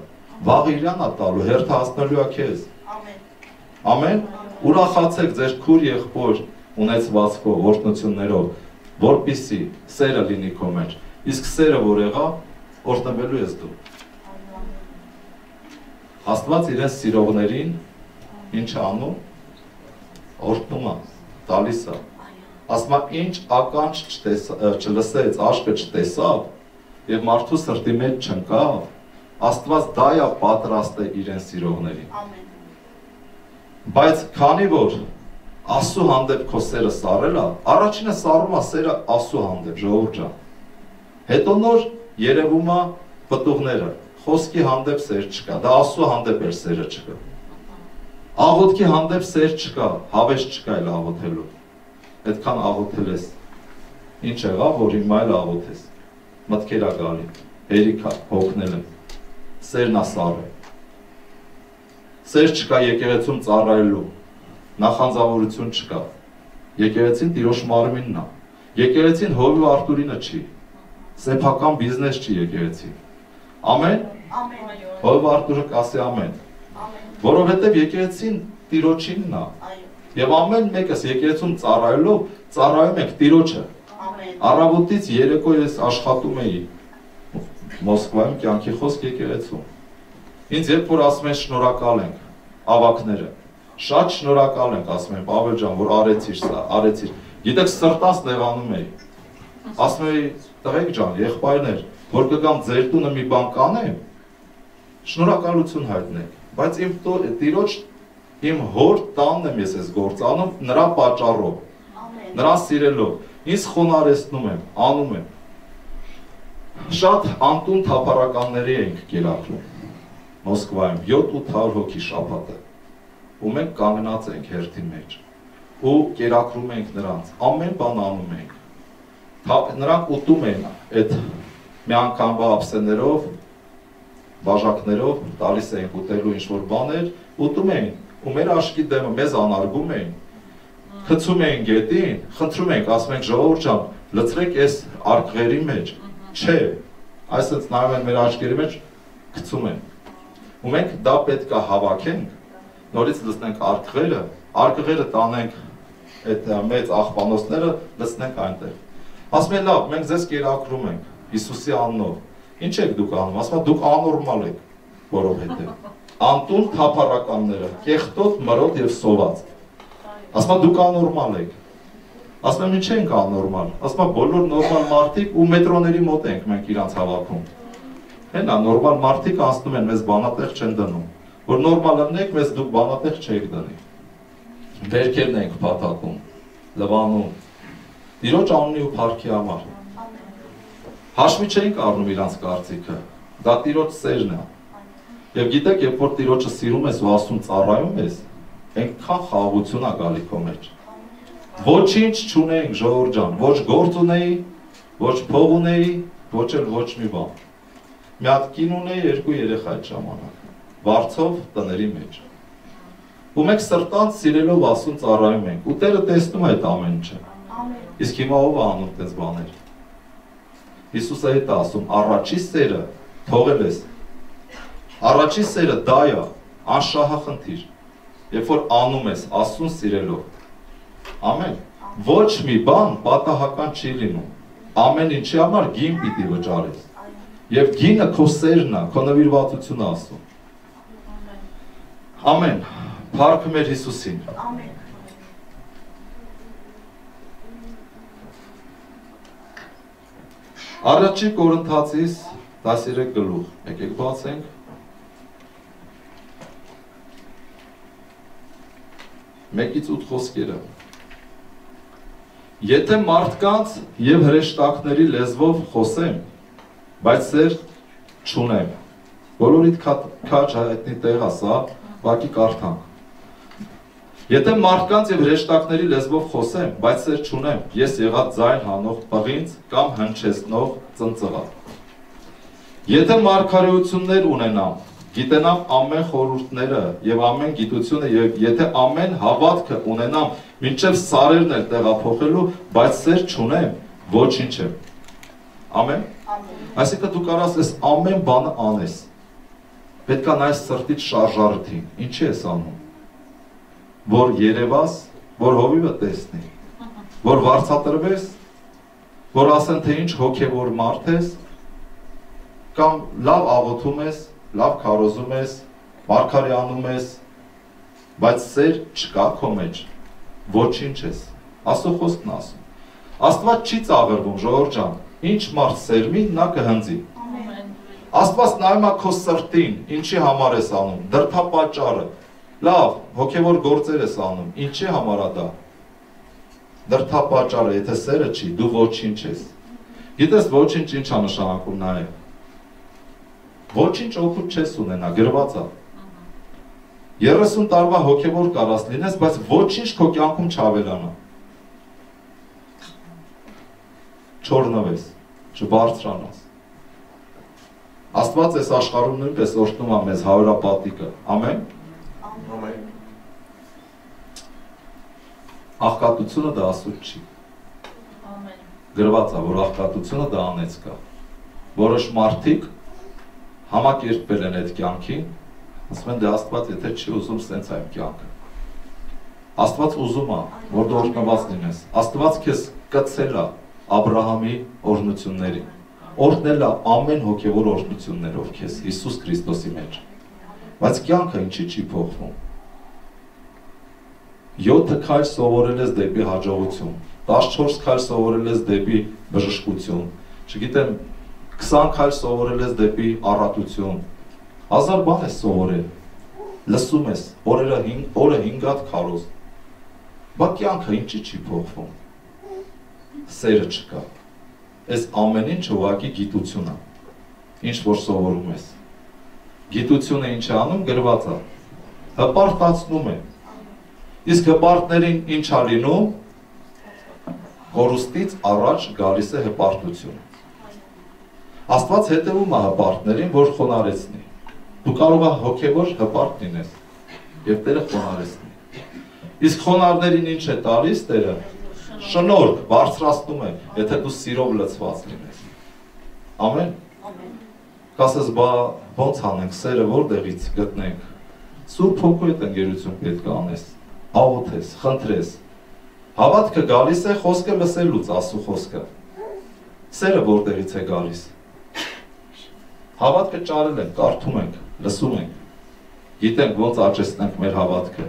Վաղ իրան է տալու, հերթը հասնելու է քեզ։ Ամեն։ Ամեն։ Ուրախացեք ձեր քուր եղբոր ունեցվածքով, օրտնություններով, որպիսի սերը լինի քո մեջ։ Իսկ սերը որ եղա, օրտնվելու ես դու։ Աստված իրեն սիրողներին ինչ անում։ Օրտնում է, տալիս է։ Ասма ինչ ականջ չլսեց, աշկը չտեսավ եւ մարդու սրտի մեջ չընկավ, Աստված դա է պատրաստ է իրեն սիրողներին։ Ամեն։ Բայց քանի որ Աստծո հանդեպ քո սերը սարել է, առաջինը սարում է սերը Աստծո հանդեպ, ժողովուրդ ջան։ Հետո նոր երևում է պտուղները, խոսքի հանդեպ սեր չկա, դա Աստծո հանդեպ էլ սերը չկա։ Աղոթքի հանդեպ սեր չկա, հավես չկա էլ աղոթելու։ Այդքան աղոթել ես։ Ինչ եղավ, որ հիմա էլ աղոթես։ Մտքերա գալի, հերիքա, հոգնել եմ։ Սերն է սարը։ Սեր չկա եկեղեցում ծառայելու նախանձավորություն չկա։ Եկեղեցին Տիրոջ մարմինն է։ Եկեղեցին Հովի ու Արտուրինը չի։ Սեփական բիզնես չի եկեղեցին։ Ամեն։ Ամեն։ Հովի Արտուրը կասի ամեն։ Ամեն։ Որովհետև եկեղեցին Տիրոջինն է։ Այո։ Եվ ամեն մեկս եկեղեցում ծառայելով ծառայում եք Տիրոջը։ Ամեն։ Առավոտից երեկո ես աշխատում էի Մոսկվայում կյանքի խոսք եկեղեցում։ Ինձ երբ որ ասում են շնորհակալ ենք ավակները Շատ շնորհակալ ենք, ասում եմ, Պավել ջան, որ արեցիր սա, արեցիր։ Գիտեք, սրտանց նեղանում էի։ Ասում էի, տղեկ ջան, եղբայրներ, որ կգամ ձեր տունը մի բան կանեմ, շնորհակալություն հայտնեք, բայց իմ տիրոջ Իմ հոր տանն եմ ես այս գործը անում նրա պատճառով, նրան սիրելով։ Ինձ խոնարհեցնում եմ, անում եմ։ Շատ անտուն թափառականների ենք կերակրում։ Մոսկվայում 7-800 հոգի շաբաթը։ Ու մենք կանգնած ենք հերթի մեջ։ Ու կերակրում ենք նրանց։ Ամեն բան անում ենք։ Նրանք ուտում են այդ միանգամվա ափսեներով, բաժակներով, տալիս են ուտելու ինչ-որ բաներ, ուտում են ու մեր աշկի դեմը մեզ անարգում էին, խցում էին գետին, խնդրում ենք, ասում ենք ժողովուրդ ջան, լցրեք այս արկղերի մեջ։ Չէ, այսպես նայում են մեր աշկերի մեջ, գցում են։ Ու մենք դա պետք է հավաքենք, նորից լցնենք արկղերը, արկղերը տանենք այդ մեծ աղբանոցները լցնենք այնտեղ։ Ասում են լավ, մենք ձեզ կերակրում ենք Հիսուսի անունով։ Ինչ եք դուք անում։ Ասում դուք անորմալ եք, որովհետև անտուն թափառականները, կեղտոտ, մրոտ եւ սոված։ Ասում դուք անորմալ եք։ Ասում եմ ինչ ենք անորմալ։ Ասում բոլոր նորմալ մարդիկ ու մետրոների մոտ ենք մենք իրանց հավաքում։ Հենա նորմալ մարդիկ անցնում են մեզ բանատեղ չեն դնում։ Որ նորմալ ընեք, մեզ դուք բանատեղ չեք դնի։ Վերքերն ենք փաթաթում, լվանում։ Տիրոջ անունի ու փառքի համար։ Հաշվի չենք առնում իրանց կարծիքը։ Դա Տիրոջ սերն է։ Եվ գիտեք, երբ որ Տիրոջը սիրում ես ու ասում ծառայում ես, այնքան խաղաղություն է գալի քո մեջ։ Ոչինչ չունեինք ժողովուրդ ջան, ոչ գործ ունեի, ոչ փող ունեի, ոչ էլ ոչ մի բան։ Մի հատ կին ունեի, երկու երեխա այդ ժամանակ։ Վարցով տների մեջ։ Ու մենք սրտանց սիրելով ասում ծառայում ենք։ Ու Տերը տեսնում է այդ ամեն ինչը։ Իսկ հիմա ով է անում այդպես բաներ։ Հիսուսը հետ ասում, առաջի սերը թողել ես Առաջի սերը դա է, անշահախնդիր։ Երբ որ անում ես Աստծուն սիրելով։ Ամեն։ Ոչ մի բան պատահական չի լինում։ Ամեն ինչի համար գին պիտի վճարես։ Եվ գինը քո սերն է, քո նվիրվածությունը ասում։ Ամեն։ Փառք մեր Հիսուսին։ Ամեն։ Առաջի Կորինթացիս 13 գլուխ։ Եկեք բացենք։ մեկից 8 խոսքերը։ Եթե մարդկանց եւ հրեշտակների լեզվով խոսեմ, բայց սեր չունեմ։ Բոլորիդ քաչ հայտնի տեղ է սա, բակի կարդանք։ Եթե մարդկանց եւ հրեշտակների լեզվով խոսեմ, բայց սեր չունեմ, ես եղած ձայն հանող պղինց կամ հնչեցնող ծնծղա։ Եթե մարգարեություններ ունենամ, գիտենամ ամեն խորհուրդները եւ ամեն գիտությունը եւ եթե ամեն հավատքը ունենամ մինչեւ սարերն էլ տեղափոխելու, բայց սեր չունեմ, ոչինչ եմ։ Ամեն։ Այսինքն դու կարաս այս ամեն բանը անես։ Պետքա նայես սրտից շարժարթին։ Ինչի ես անում։ Որ Երևաս, որ հովիվը տեսնի, որ վարչատրվես, որ ասեն թե ինչ հոգևոր մարդ ես, կամ լավ աղոթում ես, լավ քարոզում ես, մարգարի անում ես, բայց սեր չկա քո մեջ, ոչինչ ես, աստո խոսքն ասում, աստված չի ծաղրվում, ժողոր ջան, ինչ մարդ սերմի, նա կհնձի, Աստված նայում է քո սրտին, ինչի համար ես անում, դրթա պատճառը, լավ, հոգևոր գործեր ես անում, ինչի համար է դա, դրթա պատճառը, եթե սերը չի, դու ոչինչ ես, գիտես ոչինչ ինչ է նշանակում նաև, ոչինչ օգուտ չես ունենա, գրված է։ 30 տարվա հոգևոր կարաս լինես, բայց ոչինչ քո կյանքում չավելանա։ Չորնվես, չբարձրանաս։ Աստված այս աշխարհում նույնպես օրհնում է մեզ հարորապատիկը։ Ամեն։ Ամեն։ Աղքատությունը դա ասուտ չի։ Ամեն։ Գրված է, որ աղքատությունը դա անեցկա։ Որոշ մարդիկ համակերպվել են այդ կյանքին, ասում են դե Աստված եթե չի ուզում սենց այդ կյանքը։ Աստված ուզում է, որ դու օրհնված լինես։ Աստված քեզ կցել է Աբ รา համի օրհնություններին։ Օրհնել է ամեն հոգևոր օրհնություններով քեզ Հիսուս Քրիստոսի մեջ։ Բայց կյանքը ինչի չի փոխվում։ 7 քայլ սովորել ես դեպի հաջողություն, 14 քայլ սովորել ես դեպի բժշկություն։ Չգիտեմ 20 քայլ սովորել ես դեպի առատություն։ Հազար բան ես սովորել։ լսում ես օրերը 5 օրը 5 հատ քարոզ։ Բա կյանքը ինչի չի փոխվում։ Սերը չկա։ Այս ամեն ինչը ուղակի գիտություն է։ Ինչ որ սովորում ես։ Գիտությունը ինչ է անում, գրված է։ Հպարտացնում է։ Իսկ հպարտներին ինչ է լինում, կորուստից առաջ գալիս է հպարտությունը։ Աստված հետևում է հպարտներին, որ խոնարեցնի։ Դու կարող ես հոգևոր հպարտ լինես եւ Տերը խոնարեցնի։ Իսկ խոնարներին ինչ է տալիս Տերը։ Շնորհք բարձրացնում է, եթե դու սիրով լցված լինես։ Ամեն։ Կասես, բա ո՞նց անենք, սերը որտեղից գտնենք։ Սուրբ Հոգու հետ ընկերություն պետք է անես։ Աղոթես, խնդրես, Հավատքը գալիս է խոսքը լսելուց, ասու խոսքը։ Սերը որտեղից է գալիս։ Հավատքը ճարել ենք, կարդում ենք, լսում ենք։ Գիտենք ոնց աճեցնենք մեր հավատքը։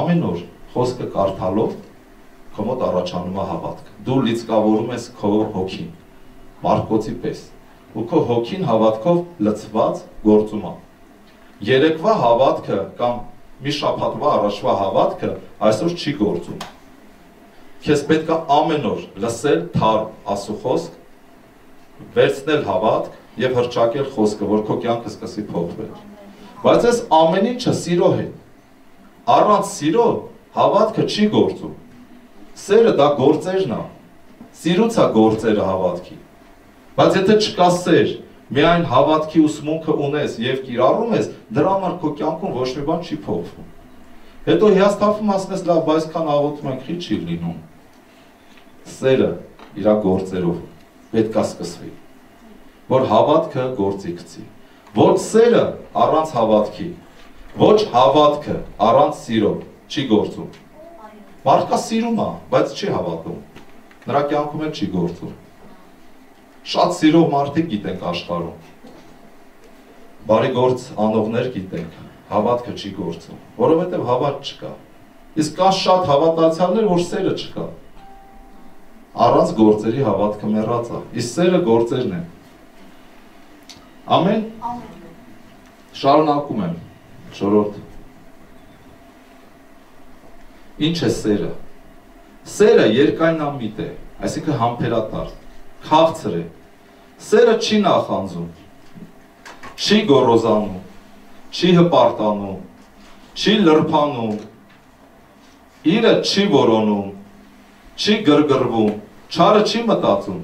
Ամեն օր խոսքը կարդալով քո մոտ առաջանում է հավատք։ Դու լիցկավորում ես քո հոգին, Մարկոցի պես։ Ու քո հոգին հավատքով լցված գործում է։ Երեկվա հավատքը կամ մի շաբաթվա առաջվա հավատքը այսօր չի գործում։ Քեզ պետք է ամեն օր լսել թար ասու խոսք, վերցնել հավատք եւ հրճակել խոսքը, որ քո կյանքը սկսի փոխվել։ Բայց այս ամեն ինչը սիրո հետ։ Առանց սիրո հավատքը չի գործում։ Սերը դա գործերն է։ Սիրուց է գործերը հավատքի։ Բայց եթե չկա սեր, միայն հավատքի ուսմունքը ունես եւ կիրառում ես, դրա համար քո կյանքում ոչ մի բան չի փոխվում։ Հետո հիասթափում ասես լավ, բայց քան աղոթում ենք, ի չի լինում։ Սերը իր գործերով պետք է սկսվի։ Որ հավատքը գործի գցի։ Ոչ սերը առանց հավատքի, ոչ հավատքը առանց սիրո չի գործում։ Մարդկա սիրում է, բայց չի հավատում։ Նրա կյանքում էլ չի գործում։ Շատ սիրող մարդիկ գիտենք աշխարհում։ Բարի գործ անողներ գիտենք, հավատքը չի գործում, որովհետև հավատ չկա։ Իսկ կա շատ հավատացյալներ, որ սերը չկա։ Առանց գործերի հավատքը մեռած է։ Իսկ սերը գործերն են։ Ամեն։ Շարունակում եմ։ Շորորդ։ Ինչ է սերը։ Սերը երկայնամիտ է, այսինքն համբերատար, քաղցր է, Սերը չի նախանձում, չի գոռոզանում, չի հպարտանում, չի լրփանում, իրը չի որոնում, չի գրգռվում, չարը չի մտածում,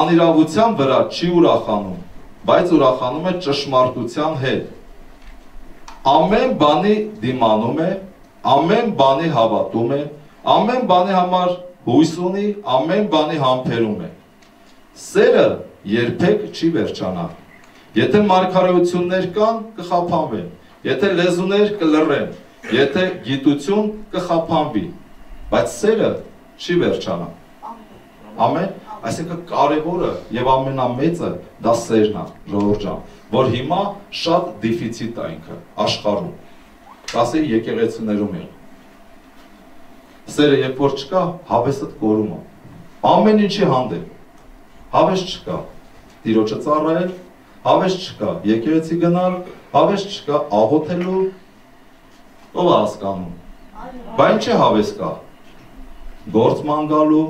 անիրավության վրա չի ուրախանում, բայց ուրախանում է ճշմարտության հետ։ Ամեն բանի դիմանում է, ամեն բանի հավատում է, ամեն բանի համար հույս ունի, ամեն բանի համբերում է։ Սերը երբեք չի վերջանա։ Եթե մարգարեություններ կան, կխափանվեն։ Եթե լեզուներ կլռեն, եթե գիտություն կխափանվի, բայց սերը չի վերջանա։ Ամեն, այսինքն կարևորը եւ ամենամեծը դա սերն է, ժողովուրդ ջան, որ հիմա շատ դեֆիցիտ է ինքը աշխարհում։ Ասի եկեղեցիներում է։ Սերը երբ որ չկա, հավեսը կորում է։ Ամեն ինչի հանդեպ հավես չկա տիրոջը ծառայել, հավես չկա եկեղեցի գնալ, հավես չկա աղոթելու, ով է հասկանում։ Բա ինչ է հավես կա։ Գործ մանգալու,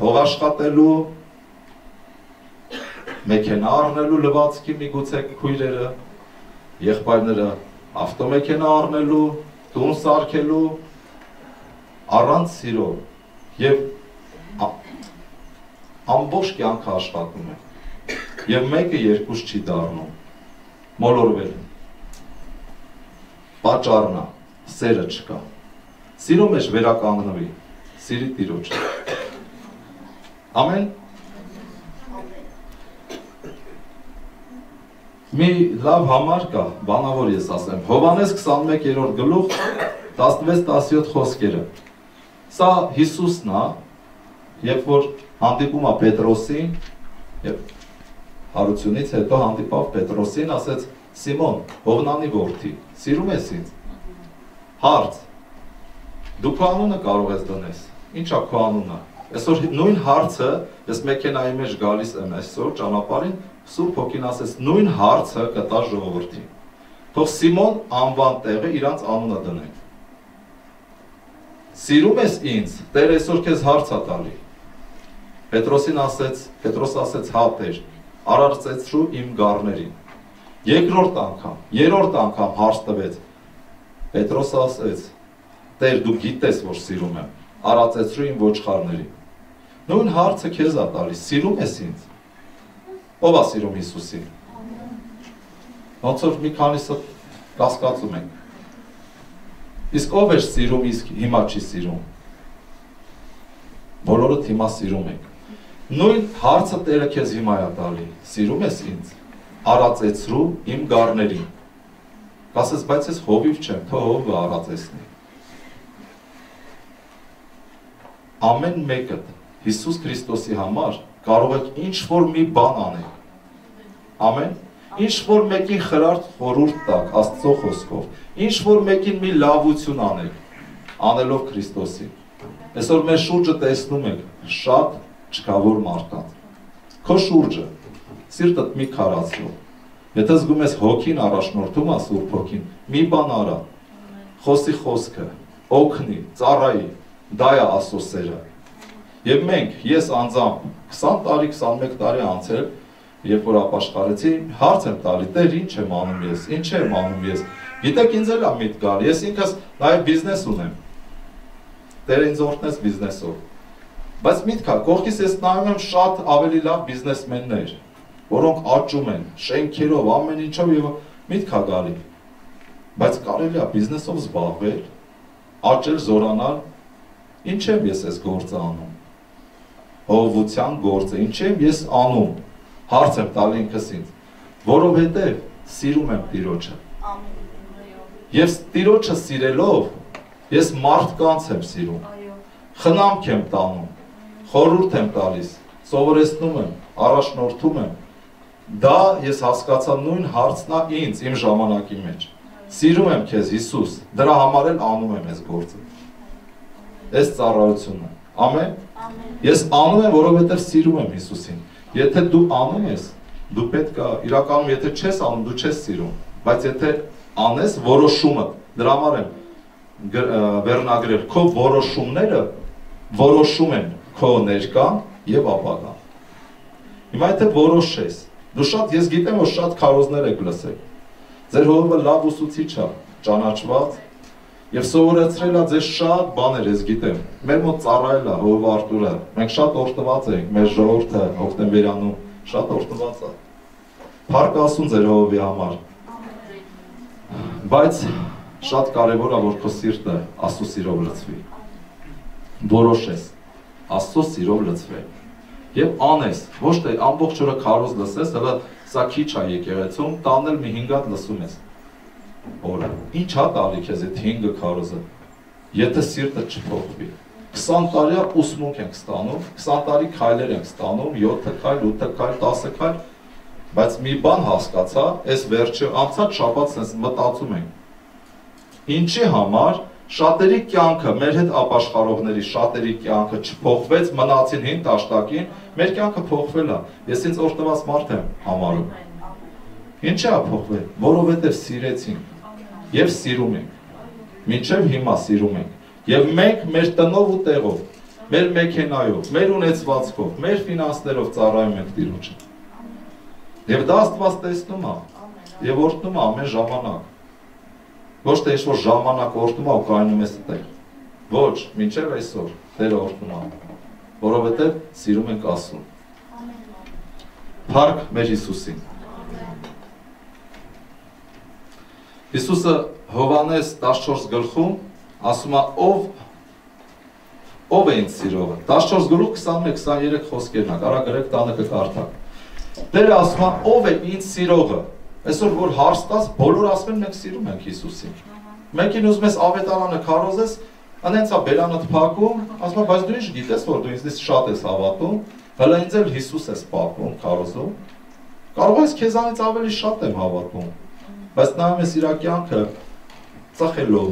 հող աշխատելու, մեքենա առնելու լվացքի միգուցե քույրերը, եղբայրները ավտոմեքենա առնելու, տուն սարքելու առանց սիրո եւ ամբողջ կյանքը աշխատում է։ Եվ մեկը երկուս չի դառնում։ Մոլորվել։ Պաճառն է, սերը չկա։ Սիրո մեջ վերականգնվի, սիրի Տիրոջ։ Ամեն Մի լավ համար կա, բանավոր ես ասեմ։ Հովանես 21-րդ գլուխ 16-17 խոսքերը։ Սա Հիսուսն է, երբ որ հանդիպում է Պետրոսին եւ հարությունից հետո հանդիպավ Պետրոսին, ասեց. Սիմոն, Հովնանի որդի, սիրում ես ինձ։ Հարց. Դու քո անունը կարող ես դնես։ Ինչա քո անունը։ Այսօր նույն հարցը ես մեքենայի մեջ գալիս եմ այսօր ճանապարհին, Սուրբ Հոգին ասեց նույն հարցը կտա ժողովրդին։ Թող Սիմոն անվան տեղը իրանց անունը դնենք։ Սիրում ես ինձ, Տեր այսօր քեզ հարց է տալի։ Պետրոսին ասեց, Պետրոս ասեց հա Տեր, արարծեցրու իմ գառներին։ Երկրորդ անգամ, երրորդ անգամ հարց տվեց։ Պետրոս ասեց. Տեր դու գիտես, որ սիրում եմ, արածեցրու իմ ոչխարներին։ Նույն հարցը քեզ է տալիս, սիրում ես ինձ։ Ո՞վ է սիրում Հիսուսին։ Ոնց որ մի քանիսը կասկածում ենք։ Իսկ ով էր սիրում, իսկ հիմա չի սիրում։ Բոլորը հիմա սիրում ենք։ Նույն հարցը Տերը քեզ հիմա է տալի։ Սիրում ես ինձ արածեցրու իմ գառներին։ Կասես, բայց ես հովիվ չեմ, թող հովը արածեցնի։ Ամեն մեկը Հիսուս Քրիստոսի համար կարող եք ինչ որ մի բան անել։ Ամեն ինչ որ մեկին խրարտ խորուրդ տակ Աստծո խոսքով, ինչ որ մեկին մի լավություն անեք, անելով Քրիստոսին։ Այսօր մեր շուրջը տեսնում եք շատ չկավոր մարդկանց։ Քո շուրջը սիրտդ մի քարացնող։ Եթե զգում ես հոգին առաջնորդում է Սուրբ հոգին, մի բան արա։ Խոսի խոսքը, օգնի, ծառայի, դա է Աստծո սերը։ Եվ մենք, ես անձամբ 20 տարի, 21 տարի անցել, երբ որ ապաշխարեցի, հարց եմ տալի, Տեր, ինչ եմ անում ես, ինչ եմ անում ես։ Գիտեք, ինձ էլ է միտ գալ, ես ինքս նաև բիզնես ունեմ։ Տեր ինձ օրտնես բիզնեսով։ Բայց միտքա, կողքից ես նայում եմ շատ ավելի լավ բիզնեսմեններ, որոնք աճում են շենքերով, ամեն ինչով եւ միտքա գալի։ Բայց կարելի է բիզնեսով զբաղվել, աճել, զորանալ։ Ինչ եմ ես այս գործը անում։ Հովության գործը ինչ եմ ես անում։ Հարց եմ տալի ինքս ինձ, որովհետեւ սիրում եմ Տիրոջը։ Եվ Տիրոջը սիրելով ես մարդկանց եմ սիրում։ Խնամք եմ տանում, խորհուրդ եմ տալիս, սովորեցնում եմ, առաջնորդում եմ, Դա ես հասկացա նույն հարցնա ինձ, իմ ժամանակի մեջ։ Սիրում եմ քեզ Հիսուս, դրա համար էլ անում եմ այս գործը։ Այս ծառայությունը։ Ամեն։ Ես անում եմ, որովհետև սիրում եմ Հիսուսին։ Եթե դու անում ես, դու պետք է իրականում եթե չես անում, դու չես սիրում, բայց եթե անես որոշումը, դրա համար եմ վերնագրել. Քո որոշումները որոշում են քո ներկան եւ ապագան։ Հիմա եթե որոշես, Դու շատ ես գիտեմ, որ շատ քարոզներ եք լսել։ Ձեր հովը լավ ուսուցիչ է, ճանաչված եւ սովորեցրել է ձեզ շատ բաներ, ես գիտեմ։ Մեր մոտ ծառայել է հովը Արտուրը։ Մենք շատ օրտնված ենք, մեր ժողովուրդը հոկտեմբերյանում շատ օրտնված է։ Փառք ասուն ձեր հովի համար։ Բայց շատ կարևոր է, որ քո սիրտը Աստծո սիրով լցվի։ Որոշես Աստծո սիրով լցվել եւ անես, ոչ թե ամբողջ օրը քարոզ լսես, հələ սա քիչ է եկեղեցում, տանել մի 5 հատ լսում ես։ Օրը։ Ինչ հա տալի քեզ այդ 5 քարոզը։ Եթե սիրտը չփոխվի։ 20 տարի ուսմունք ենք ստանում, 20 տարի քայլեր ենք ստանում, 7 քայլ, 8 քայլ, 10 քայլ, բայց մի բան հասկացա, այս վերջը անցած շաբաթ sense մտածում ենք։ Ինչի համար շատերի կյանքը, մեր հետ ապաշխարողների շատերի կյանքը չփոխվեց, մնացին հին տաշտակին, մեր կյանքը փոխվել է։ Ես ինձ օրտնված մարդ եմ համարում։ Ինչ է փոխվել, որովհետև սիրեցինք եւ սիրում ենք։ Մինչև հիմա սիրում ենք։ Եվ մենք մեր տնով ու տեղով, մեր մեքենայով, մեր ունեցվածքով, մեր ֆինանսներով ծառայում ենք Տիրոջը։ Եվ դա Աստված տեսնում է եւ օրհնում է ամեն ժամանակ Ոչ թե ինչ-որ ժամանակ օրտում է ու կայնում ես այդտեղ։ Ոչ, մինչև այսօր Տերը օրտում է, որովհետև սիրում ենք Աստծուն։ Փառք մեր Հիսուսին։ Հիսուսը Հովանես 14 գլխում ասում է ով ով է ինձ սիրողը 14 գլուխ 21-23 խոսքերն է կարա գրեք տանը կկարդակ Տերը ասում է ով է ինձ սիրողը Այսօր որ հարց տաս, բոլոր ասում են մենք սիրում ենք Հիսուսին։ Մեկին ուզում ես ավետարանը քարոզես, անենց է բերանդ փակում, ասում բայց դու ինչ գիտես, որ դու ինձ շատ ես հավատում, հələ ինձ էլ Հիսուս ես պատմում, քարոզում։ Կարող ես քեզանից ավելի շատ եմ հավատում։ Բայց նայում ես իր կյանքը ծխելով,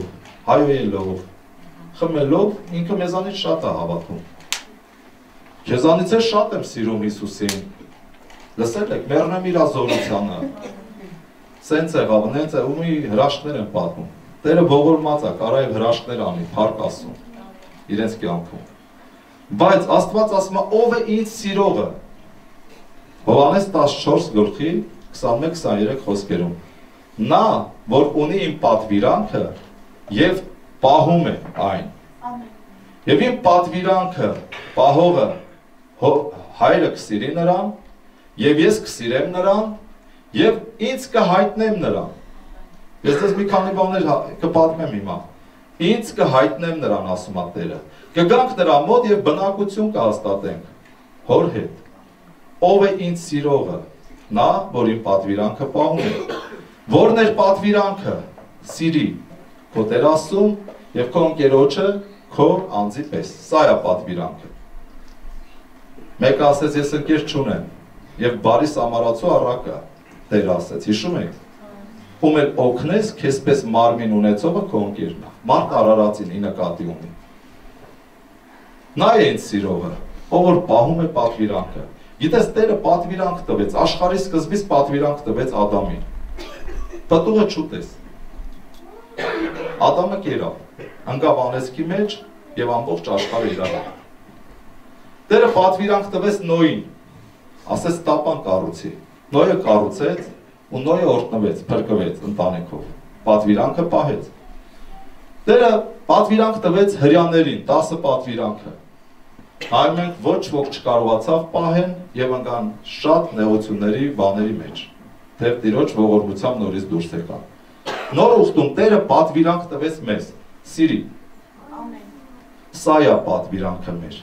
հայոյելով, խմելով, ինքը մեզանից շատ է հավատում։ Քեզանից էլ շատ եմ սիրում Հիսուսին։ Լսել եք, մեռնեմ իր ազորությանը սենց եղավ, նենց է ու մի հրաշքներ են պատմում։ Տերը ողորմած է, կարա եւ հրաշքներ անի, փառք ասում իրենց կյանքում։ Բայց Աստված ասում է, ով է ինձ սիրողը։ Հովանես 14 գլխի 21-23 խոսքերում։ Նա, որ ունի իմ պատվիրանքը եւ պահում է այն։ Եվ իմ պատվիրանքը պահողը հայրը կսիրի նրան, եւ ես կսիրեմ նրան, եւ ինձ կհայտնեմ նրան։ Ես դες մի քանի բաներ հա, կպատմեմ հիմա։ Ինձ կհայտնեմ նրան, ասում է Տերը։ Կգանք նրա մոտ եւ բնակություն կհաստատենք հոր հետ։ Ով է ինձ սիրողը։ Նա, որ իմ պատվիրանքը պահում է։ Որն էր պատվիրանքը։ Սիրի քո Տեր Աստծուն եւ քո ընկերոջը քո անձի պես։ Սա է պատվիրանքը։ Մեկը ասեց ես ընկեր չունեմ եւ բարի սամարացու առակը Տեր ասեց։ Հիշում եք։ Ում էլ օգնես, քեզպես մարմին ունեցողը քո ընկերն է։ Մարդ Արարածին ի նկատի ունի։ Նա է ինձ սիրողը, ով որ պահում է պատվիրանքը։ Գիտես, Տերը պատվիրանք տվեց, աշխարհի սկզբից պատվիրանք տվեց Ադամին պտուղը չուտես։ Ադամը կերա, ընկավ անեսքի մեջ եւ ամբողջ աշխարհը իրար։ Տերը պատվիրանք տվեց Նոյին, ասես տապան կառուցի։ Նոյը կառուցեց ու Նոյը օրտնվեց, փրկվեց ընտանիքով։ Պատվիրանքը պահեց։ Տերը պատվիրանք տվեց հрьяաներին, 10 պատվիրանքը։ Այն մենք ոչ ոք չկարողացավ պահեն եւ ընկան շատ նեղությունների բաների մեջ։ Թեև Տիրոջ ողորմությամբ նորից դուրս եկան։ Նոր ուխտում Տերը պատվիրանք տվեց մեզ։ Սիրի։ Ամեն։ Սա է պատվիրանքը մեր։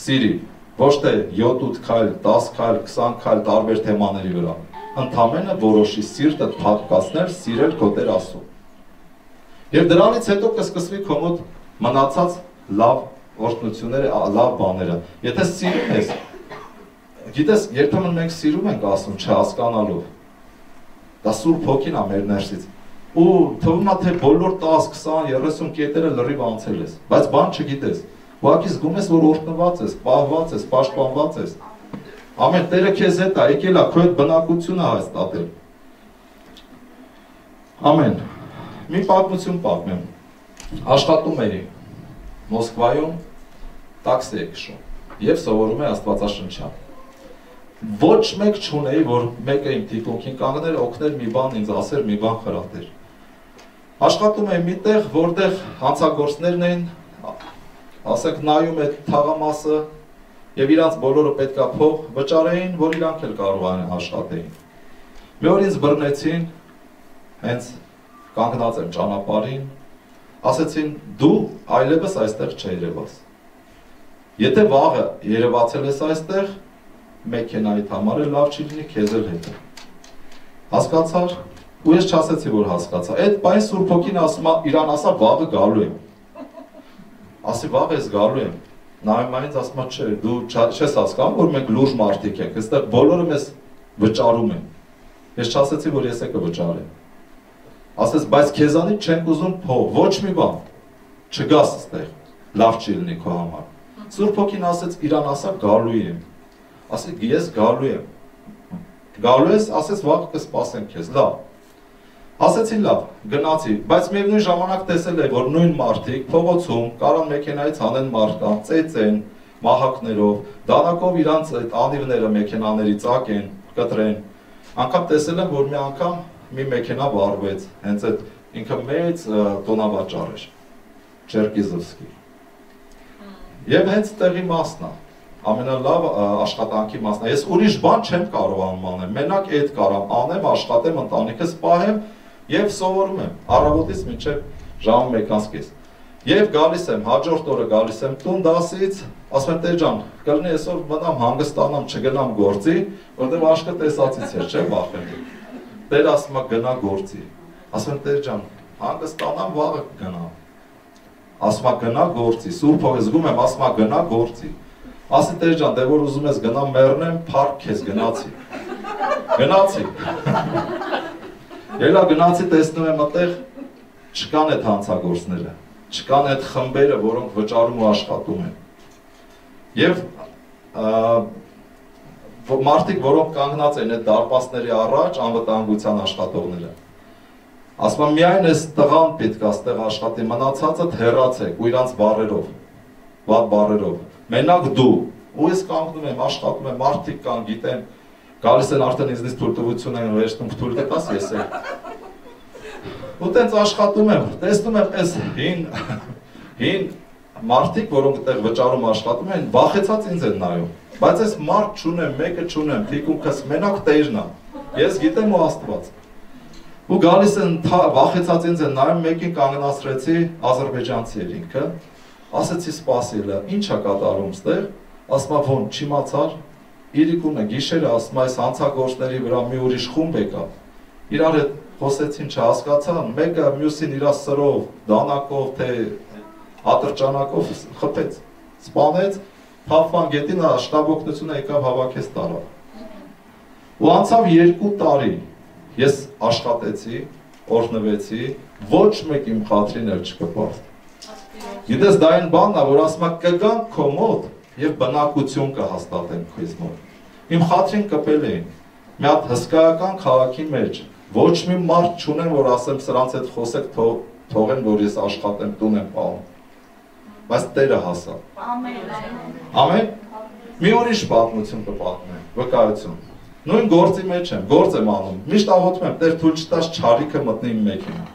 Սիրի, ոչ թե 7-8 քայլ, 10 քայլ, 20 քայլ տարբեր թեմաների վրա։ Ընդամենը որոշի սիրտը փակկացնել, սիրել քո Տեր Աստծո։ Եվ դրանից հետո կսկսվի քո մոտ մնացած լավ օրհնությունները, լավ բաները։ Եթե սիրում ես, գիտես, երբեմն մենք սիրում ենք ասում չհասկանալով։ Դա Սուրբ Հոգին է մեր ներսից։ Ու թվում է թե բոլոր 10, 20, 30 կետերը լրիվ անցել ես, բայց բան չգիտես։ Ուղղակի զգում ես, որ օրհնված ես, պահված ես, պաշտպանված ես։ Ամեն Տերը քեզ հետ է, եկել է քո հետ բնակությունը հաստատել։ Ամեն։ Մի պատմություն պատմեմ։ Աշխատում էի Մոսկվայում տաքսի է քշում եւ սովորում է Աստվածաշնչյան։ Ոչ մեկ չունեի, որ մեկը իմ թիկունքին կանգներ, օգներ մի բան ինձ ասեր, մի բան խրատեր։ Աշխատում եմ միտեղ, որտեղ հանցագործներն էին, ասենք նայում է թաղամասը եւ իրանց բոլորը պետքա փող վճարեին, որ իրանք էլ կարող են աշխատեին։ Մի օր ինձ բռնեցին, հենց կանգնած եմ ճանապարհին, ասեցին դու այլևս այստեղ չերևաս։ Եթե վաղը երևացել ես այստեղ, մեքենայիդ համար էլ լավ չի լինի, քեզ էլ հետ։ Հասկացար։ Ու ես չասեցի, որ հասկացա։ Այդ բան Սուրբ Հոգին ասում իրան ասա վաղը գալու եմ։ Ասի վաղ ես գալու եմ։ Նայում այնց ասում չէ, դու չես հասկանում, որ մենք լուրջ մարդիկ ենք, այստեղ բոլորը մեզ վճարում են։ Ես չասեցի, որ ես եկը վճարեմ։ Ասես, բայց քեզանից չենք ուզում փող, ոչ մի բան։ Չգաս այստեղ։ Լավ չի լինի քո համար։ Սուրբ Հոգին ասեց, իրան ասա գալու եմ ասեք ես գալու եմ։ Գալու ես, ասես վաղ կսպասեմ քեզ, լավ։ Ասեցի լավ, գնացի, բայց միևնույն ժամանակ տեսել եմ, որ նույն մարդիկ փողոցում կարան մեքենայից հանեն մարդկան, ծեծեն, մահակներով, դանակով իրանց այդ անիվները մեքենաների ծակեն, կտրեն։ Անկամ տեսել եմ, որ մի անգամ մի մեքենա վառվեց, հենց այդ ինքը մեծ տոնավաճառ էր։ Չերկիզովսկի։ Եվ հենց տեղի մասն է ամենալավ աշխատանքի մասն է։ Ես ուրիշ բան չեմ կարողանում անել։ Մենակ այդ կարամ անեմ, աշխատեմ, ընտանիքս պահեմ եւ սովորում եմ առավոտից մինչեւ ժամը 1:30։ Եվ գալիս եմ, հաջորդ օրը գալիս եմ տուն դասից, ասում եմ Տեր ջան, կլինի այսօր մնամ հանգստանամ, չգնամ գործի, որտեղ աշկը տեսածից էր, չէ՞ վախենում։ Տեր ասում է գնա գործի։ Ասում եմ Տեր ջան, հանգստանամ, վաղը կգնամ։ Ասում է գնա գործի։ Սուրբ ով զգում եմ, ասում է գնա գործի։ Ասի Տեր ջան, դե որ ուզում ես գնամ մեռնեմ, փառք քեզ գնացի։ Գնացի։ Ելա գնացի տեսնում եմ այդտեղ չկան այդ հանցագործները, չկան այդ խմբերը, որոնք վճարում ու աշխատում են։ Եվ մարդիկ, որոնք կանգնած են այդ դարպասների առաջ, անվտանգության աշխատողները, Ասում միայն այս տղան պետք է ստեղ աշխատի, մնացածը թերացեք ու իրանց բարերով, վատ բարերով։ Մենակ դու, ու ես կանգնում եմ, աշխատում եմ, մարդիկ կան, գիտեմ, գալիս են արդեն ինձնից թույլտվություն են վերցնում, թույլ կտաս ես է։ Ու տենց աշխատում եմ, տեսնում եմ այս հին հին մարդիկ, որոնք այդտեղ վճարում աշխատում են, վախեցած ինձ են նայում։ Բայց այս մարդ չունեմ, մեկը չունեմ, թիկունքս մենակ տերն է։ Ես գիտեմ ու Աստված։ Ու գալիս են վախեցած ինձ են նայում, մեկին կանգնացրեցի ազերբայջանցի էր ինքը ասեցի սպասիլը, ինչ է կատարում ստեղ, ասմա ոն չիմացար, իրիկունը գիշերը ասմա այս հանցագործների վրա մի ուրիշ խումբ եկավ։ Իրար հետ խոսեցին չհասկացան, մեկը մյուսին իր սրով, դանակով թե ատրճանակով խփեց, սպանեց, Փափան գետին աշտաբօգնությունը եկավ հավաքեց տարավ։ Ու անցավ 2 տարի։ Ես աշխատեցի, օրհնվեցի, ոչ մեկ իմ խաթրին էլ չկպավ Գիտես դա այն բանն է, որ ասում է կգան քո մոտ եւ բնակություն կհաստատեն քեզ մոտ։ Իմ խաթրին կպել էին։ Մի հատ հսկայական քաղաքի մեջ ոչ մի մարդ չունեմ, որ ասեմ սրանց հետ խոսեք, թողեն, որ ես աշխատեմ, տուն եմ պահում բայց Տերը հասա։ Ամեն։ Ամեն։ Մի ուրիշ պատմություն կպատմեմ, վկայություն։ Նույն գործի մեջ եմ, գործ եմ անում։ Միշտ աղոթում եմ, Տեր թույլ չտաս չարիքը մտնի իմ մեքենա։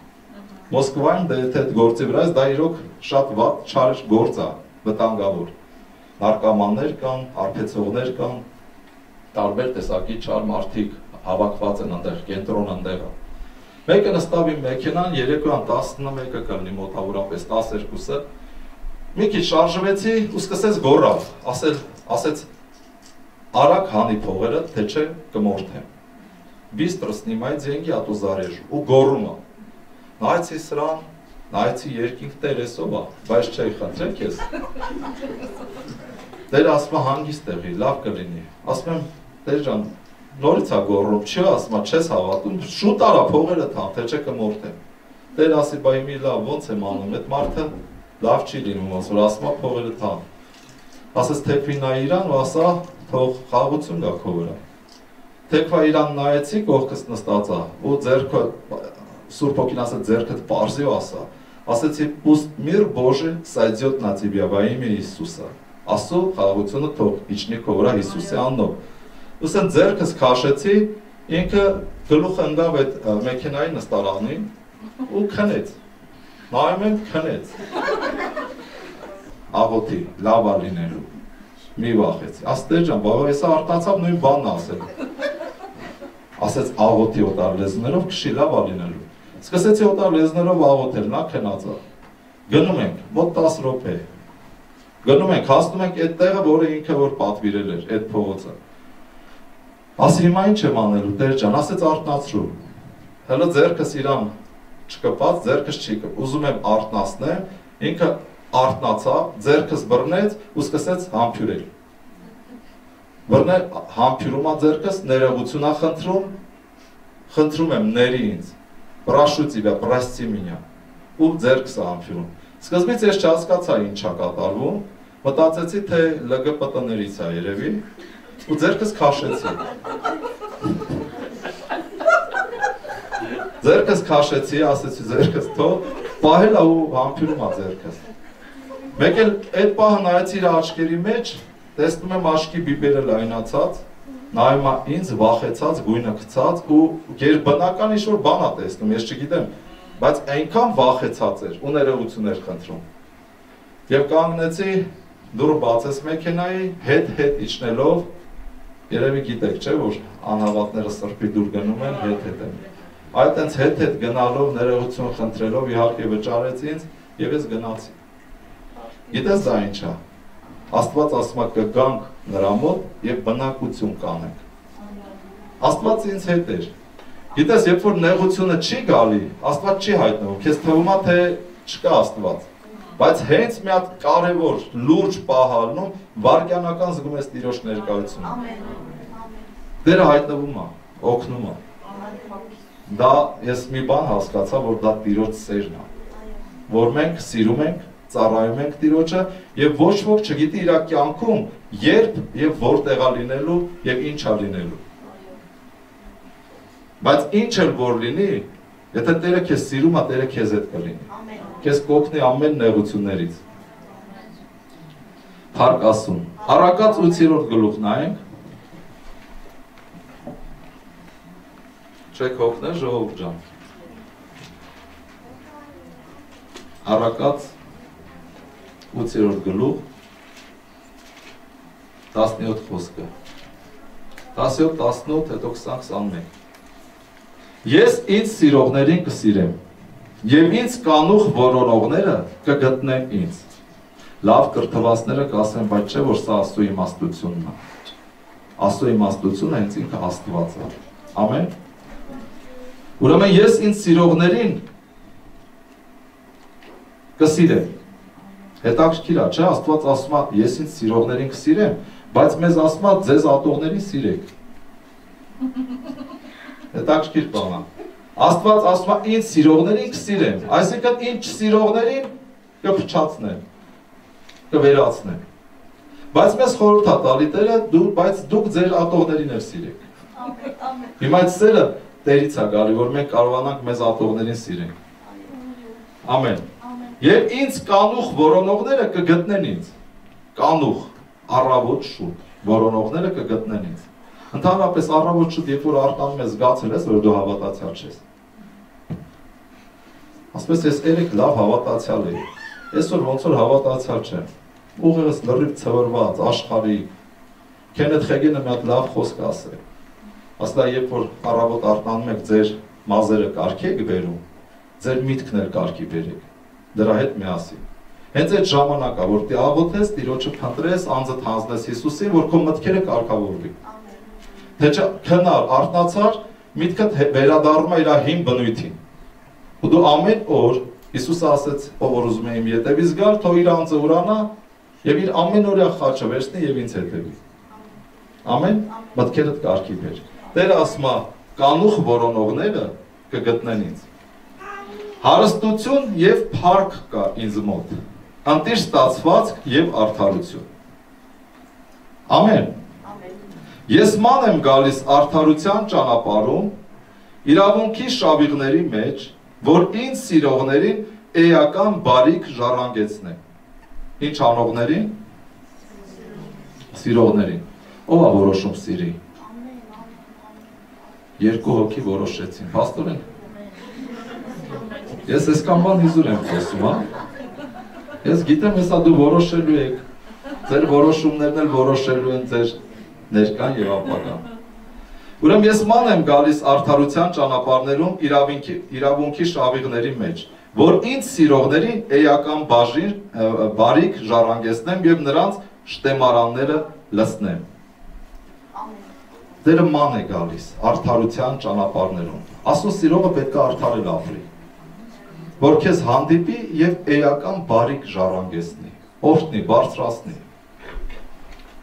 Մոսկվայում դե եթե այդ գործի վրա ես, դա իրոք շատ վատ չար գործ է, վտանգավոր։ Նարկոմաններ կան, արբեցողներ կան, տարբեր տեսակի չար մարդիկ հավաքված են այնտեղ, կենտրոն այնտեղ է։ Մեկը նստավ իմ մեքենան, երեկոյան 11-ը կլինի մոտավորապես 12-ը, մի քիչ շարժվեցի ու սկսեց գոռալ, ասել, ասեց արագ հանի փողերը, թե չէ կմորթեմ։ Быстро снимай деньги, а то зарежу։ Ու գոռում է։ Նայեցի սրան, նայեցի երկինք տերեսով է, բայց չէի խնդրել քեզ։ Տեր ասում է հանգիստ եղի, լավ կլինի։ Ասում եմ, Տեր ջան, նորից է գոռում, չի ասում, չես հավատում, շուտ արա փողերը թան, թե չէ կմորթեմ։ Տեր ասի, բայ մի լավ, ո՞նց եմ անում, այդ մարդը լավ չի լինում, ոնց որ ասում է փողերը թան։ Ասես թեքվի նայ իրան ասա թող խաղություն գա քո վրա։ Թեքվա իրան նայեցի կողքս նստած է ու ձերքը Սուրբ Հոգին ասա ձերքդ բարձի ու ասա ասացի «Пусть мир Божий сойдет на тебя во имя Иисуса»։ Ասո խաղաղությունը թող իջնի քո վրա Հիսուսի անունով։ Ուսեն ձերքս քաշեցի, ինքը գլուխը ընկավ այդ մեքենայի նստարանին ու քնեց։ Նայում եմ քնեց։ Աղոթի, լավ ա լինելու։ Մի վախեցի։ Աստեր ջան, բաբա հեսա արտացավ նույն բանն ասել։ Ասեց աղոթի օտար լեզուներով քշի լավ ա լինելու։ Սկսեցի օտար լեզուներով աղոթել, նա քնած է։ Գնում ենք, մոտ 10 րոպե։ Գնում ենք, հասնում ենք այդ տեղը, որը ինքը որ պատվիրել էր, այդ փողոցը։ Ասի հիմա ինչ եմ անելու, Տեր ջան, ասեց արտնացրու։ Հələ ձերքս իրան չկպած, ձերքս չի կպ։ Ուզում եմ արտնասնեմ, ինքը արտնացավ, ձերքս բռնեց ու սկսեց համբյուրել։ Բռնե համբյուրում է ձերքս, ներողությունա խնդրում, խնդրում եմ ների ինձ։ Պրաշու ծիվա, պրաստի մինյա, ու ձերքս ամփիրում։ Սկզբից ես չհասկացա ինչ է կատարվում, մտածեցի, թե ԼԳՊՏ-ներից է երևի, ու ձերքս քաշեցի։ Ձերքս քաշեցի, ասեցի ձերքս թո, պահելա ու ամփիրում է ձերքս։ Մեկ էլ այդ պահը նայեցի իր աչքերի մեջ, տեսնում եմ աչքի բիբերը լայնացած, նայում ա ինձ վախեցած, գույնը գցած ու գերբնական ինչ որ բան ա տեսնում, ես չգիտեմ, բայց այնքան վախեցած էր ու ներողություն էր խնդրում։ Եվ կանգնեցի, դուրը բացես մեքենայի, հետ-հետ իջնելով, երևի գիտեք, չէ, որ անհավատները սրբի դուր գնում են, հետ-հետ են Այդ այնց հետ-հետ գնալով, ներողություն խնդրելով իհարկե վճարեց ինձ եւ ես գնացի։ Գիտես դա ինչ է։ Աստված ասում է կգանք նրա մոտ եւ բնակություն կանենք։ Աստված ինձ հետ էր։ Գիտես, երբ որ նեղությունը չի գալի, Աստված չի հայտնվում։ Քեզ թվում է թե չկա Աստված։ Բայց հենց մի հատ կարևոր լուրջ պահալնում վարգյանական զգում ես Տիրոջ ներկայությունը։ Ամեն։ Դերը հայտնվում է, օգնում է դա ես մի բան հասկացա, որ դա Տիրոջ սերն է։ Որ մենք սիրում ենք, ծառայում ենք Տիրոջը եւ ոչ ոք չգիտի իր կյանքում երբ եւ որտեղ է լինելու եւ ինչ է լինելու։ Բայց ինչ էլ որ լինի, Եթե Տերը քեզ սիրում է, Տերը քեզ հետ կլինի։ Քեզ կօգնի ամեն նեղություններից։ Փառք Աստծուն։ Առակած 8-րդ գլուխ նայենք։ Չեք հոգնել ժողովուրդ ջան։ Առակած 8-րդ գլուխ 17 խոսքը 17 18 հետո 20 21 Ես ինձ սիրողներին կսիրեմ եւ ինձ կանուխ որոնողները կգտնեն ինձ լավ կրթվածները կասեն բայց չէ որ սա աստծո իմաստությունն է աստծո իմաստությունը հենց ինքը աստված է ամեն ուրեմն ես ինձ սիրողներին կսիրեմ հետաքրքիր է չէ աստված ասում է ես ինձ սիրողներին կսիրեմ բայց մեզ ասում է ձեզ ատողներին սիրեք հետաքրքիր բան է Աստված ասում է ինձ սիրողներին կսիրեմ, այսինքն ինձ չսիրողներին կփչացնեմ, կվերացնեմ։ Բայց մեզ խորհուրդ է տալի Տերը, դու բայց դուք ձեր ատողներին էլ սիրեք։ Հիմա այդ սերը Տերից է գալի, որ մենք կարողանանք մեզ ատողներին սիրենք։ Ամեն։ Եվ ինձ կանուխ որոնողները կգտնեն ինձ։ Կանուխ, առավոտ շուտ, որոնողները կգտնեն ինձ։ Ընդհանրապես առավոտ շուտ, երբ որ արտանում ես զգացել ես, որ դու հավատացյալ ես։ Ասպես ես երեք լավ հավատացյալ էի։ Այսօր ոնց որ հավատացյալ չեմ։ Ուղեղս լրիվ ծվրված, աշխարհի։ Քենեթ Խեգենը մի հատ լավ խոսք ասել։ Ասա երբ որ առավոտ արտանում եք ձեր մազերը կարգեք բերում, ձեր միտքն էլ կարգի բերեք։ Դրա հետ միասին։ Հենց այդ ժամանակա, որ դի աղոթես, Տիրոջը փնտրես, անձդ հանձնես Հիսուսին, որ քո մտքերը կարգավորվի։ Թե քնար, արտնացար, միտքդ վերադառնում է իր հին բնույթին։ Ու դու ամեն օր Հիսուսը ասեց, ով որ ուզում է իմ ետևից գալ, թող իր անձը ուրանա եւ իր ամեն օրյա խաչը վերցնի եւ ինձ հետևի։ Ամեն մտքերդ կարգի բեր։ Տերը ասում է, կանուխ որոնողները կգտնեն ինձ։ Հարստություն եւ փառք կա ինձ մոտ։ Անտիր ստացվածք եւ արդարություն։ Ամեն։ Ես ման եմ գալիս արդարության ճանապարհում, իրավունքի շավիղների մեջ, որ ինձ սիրողներին էական բարիք ժառանգեցնե։ Ինչ անողներին։ Սիրողներին։ Ո՞վ է որոշում սիրի։ Երկու հոգի որոշեցին։ Պաստորեն։ Ես այսքան բան իզուր եմ խոսում, հա։ Ես գիտեմ, հեսա դու որոշելու եք։ Ձեր որոշումներն էլ որոշելու են ձեր ներկան եւ ապագան։ Ուրեմն ես ման եմ գալիս արդարության ճանապարհներում իրավունքի իրավունքի շավիղների մեջ, որ ինձ սիրողներին էական բաժին բարիք ժառանգեցնեմ եւ նրանց շտեմարանները լցնեմ։ Դերը ման է գալիս արդարության ճանապարհներում։ Աստծո սիրողը պետք է արդարել ապրի։ Որ քեզ հանդիպի եւ էական բարիք ժառանգեցնի, օրհնի, բարձրացնի։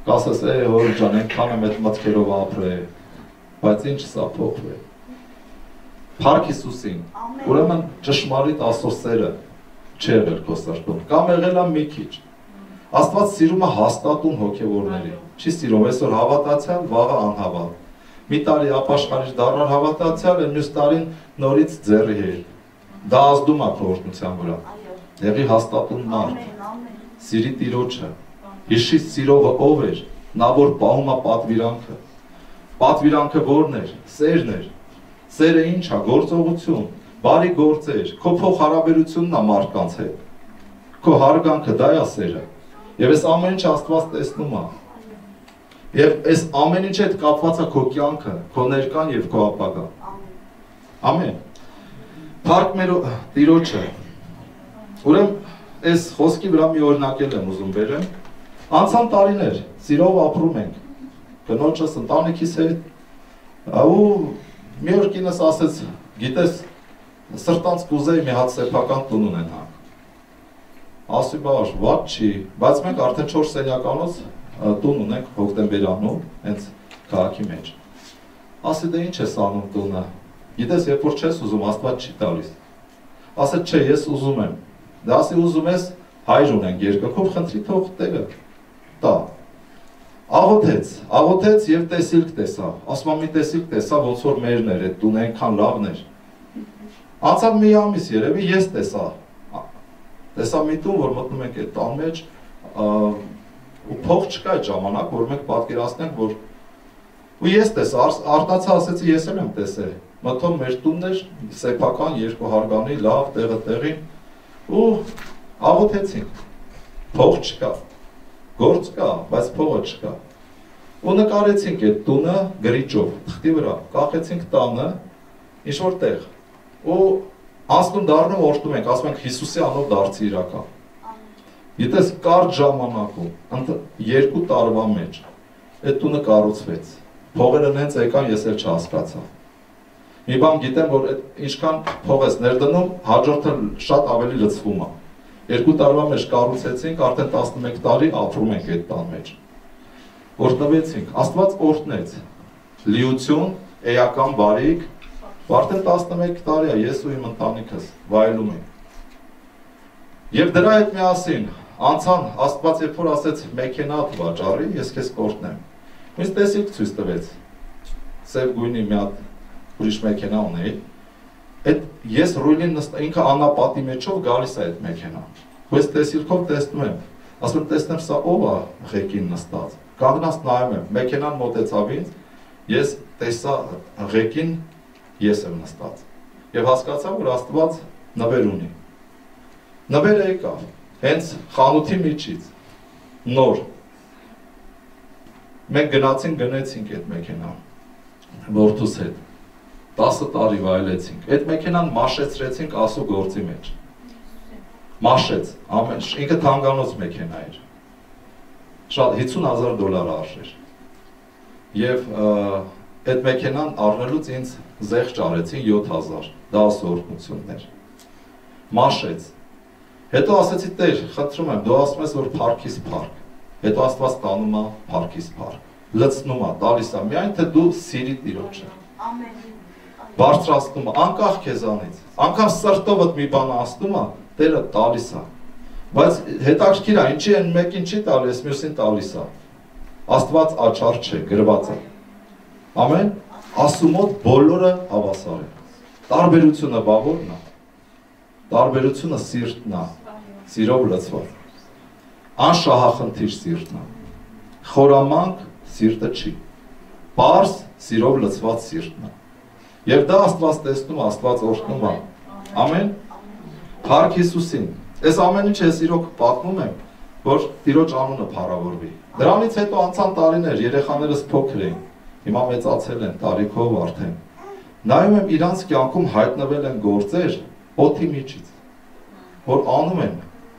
Կասես, «Է, հոր ջան, այնքան եմ այդ մտքերով ապրել, բայց ինչ սա փոխվել։ Փառք Հիսուսին։ Ուրեմն ճշմարիտ Աստծո սերը չի եղել քո սրտում։ Կամ եղել է մի քիչ։ Աստված սիրում է հաստատուն հոգևորների։ Չի սիրում այսօր հավատացյալ, վաղը անհավատ։ Մի տարի ապաշխարիչ դառնալ հավատացյալ, մյուս տարին նորից ձեռի հետ։ Դա ազդում է քորտնության վրա։ Եղի հաստատուն մարդ։ Սիրի Տիրոջը։ Հիշի սիրողը ով էր, նա որ պահում է պատվիրանքը Պատվիրանքը ո՞րն էր։ Սերն էր։ Սերը ի՞նչ է, գործողություն, բարի գործեր, քո փոխհարաբերությունն է մարդկանց հետ։ Քո հարգանքը դա է սերը։ Եվ այս ամեն ինչ Աստված տեսնում է։ Եվ այս ամեն ինչ հետ կապված է քո կյանքը, քո ներկան եւ քո ապագան։ Ամեն։ Փառք մեր Տիրոջը։ Ուրեմն այս խոսքի վրա մի օրինակել եմ ուզում վերեմ։ Անցան տարիներ, սիրով ապրում ենք կնոջս, ընտանիքիս հետ։ Ու մի օր կինս ասեց, գիտես, սրտանց կուզեի մի հատ սեփական տուն ունենանք։ Ասի բаш, ված չի, բայց մենք արդեն 4 սենյականոց տուն ունենք հոկտեմբերանում, հենց քաղաքի մեջ։ Ասի դե ինչ ես անում տունը։ Գիտես, երբ որ չես ուզում, Աստված չի տալիս։ Ասեց, չէ, ես ուզում եմ։ Դա ասի ուզում ես հայր ունենք երկնքով, խնդրի թող տերը տա։ Աղոթեց, աղոթեց եւ տեսիլք տեսավ։ Ասում մի տեսիլք տեսավ, ոնց որ մերն էր, այդ տունը այնքան լավն էր։ Անցավ մի ամիս երևի ես տեսա։ Տեսա մի տուն, որ մտնում ենք այդ տան մեջ, ու փող չկա այդ ժամանակ, որ մենք պատկերացնենք, որ ու ես տեսա, արտացա ասեցի, ես եմ տեսել։ Մտում մեր տունն էր, սեփական երկու հարգանի, լավ, տեղը տեղին ու աղոթեցինք։ Փող չկա։ Գործ կա, բայց փողը չկա։ Ու նկարեցինք այդ տունը գրիչով, թղթի վրա, կախեցինք տանը, ինչ որ տեղ։ Ու անցնում դառնում օրտում ենք, ասում ենք Հիսուսի անով դարձի իրական։ Գիտես, կարճ ժամանակում, երկու տարվա մեջ, այդ տունը կառուցվեց։ Փողերը նենց եկան, ես էլ չհասկացա։ Մի բան գիտեմ, որ ինչքան փող ես ներդնում, հաջորդը շատ ավելի լցվում է։ Երկու տարվա մեջ կառուցեցինք, արդեն 11 տարի ապրում ենք այդ տան մեջ։ Օրտնվեցինք, Աստված օրտնեց։ Լիություն, էական բարիք, արդեն 11 տարի է ես ու իմ ընտանիքս վայելում ենք։ Եվ դրա հետ միասին Անցան Աստված երբ որ ասեց մեքենա վաճառի, ես քեզ կորտնեմ։ Ինձ տեսիք ցույց տվեց։ Սև գույնի մի հատ ուրիշ մեքենա ունեի։ Այդ ես ռուլին ինքը անապատի մեջով գալիս է այդ մեքենան։ Ես տեսիլքով տեսնում եմ։ Ասում եմ տեսնեմ սա ով է ղեկին նստած։ Կանգնած նայում եմ, մեքենան մոտեցավ ինձ, ես տեսա ղեկին ես եմ նստած։ Եվ հասկացա, որ Աստված նվեր ունի։ Նվերը եկավ հենց խանութի միջից նոր մենք գնացինք գնեցինք այդ մեքենան որդուս հետ 10 տարի վայելեցինք։ Այդ մեքենան մաշեցրեցինք ասու գործի մեջ։ Մաշեց ամեն ինքը թանգանոց մեքենա էր։ Շատ 50000 դոլար արժեր։ Եվ այդ մեքենան առնելուց ինձ զեղ ճարեցին 7000։ Դա ասորություններ։ Մաշեց։ Հետո ասեցի Տեր, խնդրում եմ, դու ասում ես որ парքից парք։ Հետո Աստված տանում է парքից парք։ Լցնում է, տալիս է, միայն թե դու սիրի Տիրոջը։ Ամեն Բարձրացնում է, անկախ քեզանից։ Անկամ սրտովդ մի բան ասնում է, Տերը տալիս է։ Բայց հետաքրքիր է, ինչի են մեկին չի տալիս, մյուսին տալիս է։ Աստված աչար չէ, գրված է։ Ամեն։ Ասումոտ բոլորը հավասար են։ Տարբերությունը բավորն է։ Տարբերությունը սիրտն է, սիրով լցված։ Անշահախնդիր սիրտն է։ Խորամանկ սիրտը չի։ Պարս սիրով լցված սիրտն է։ Եվ դա Աստված տեսնում, Աստված օրհնում է։ Ամեն։ Փառք Հիսուսին։ Այս ամեն ինչ ես իրոք պատմում եմ, որ Տիրոջ անունը փառավորվի։ Դրանից հետո անցան տարիներ, երեխաներս փոքր էին։ Հիմա մեծացել են տարիքով արդեն։ Նայում եմ իրանց կյանքում հայտնվել են գործեր, օթի միջից, որ անում են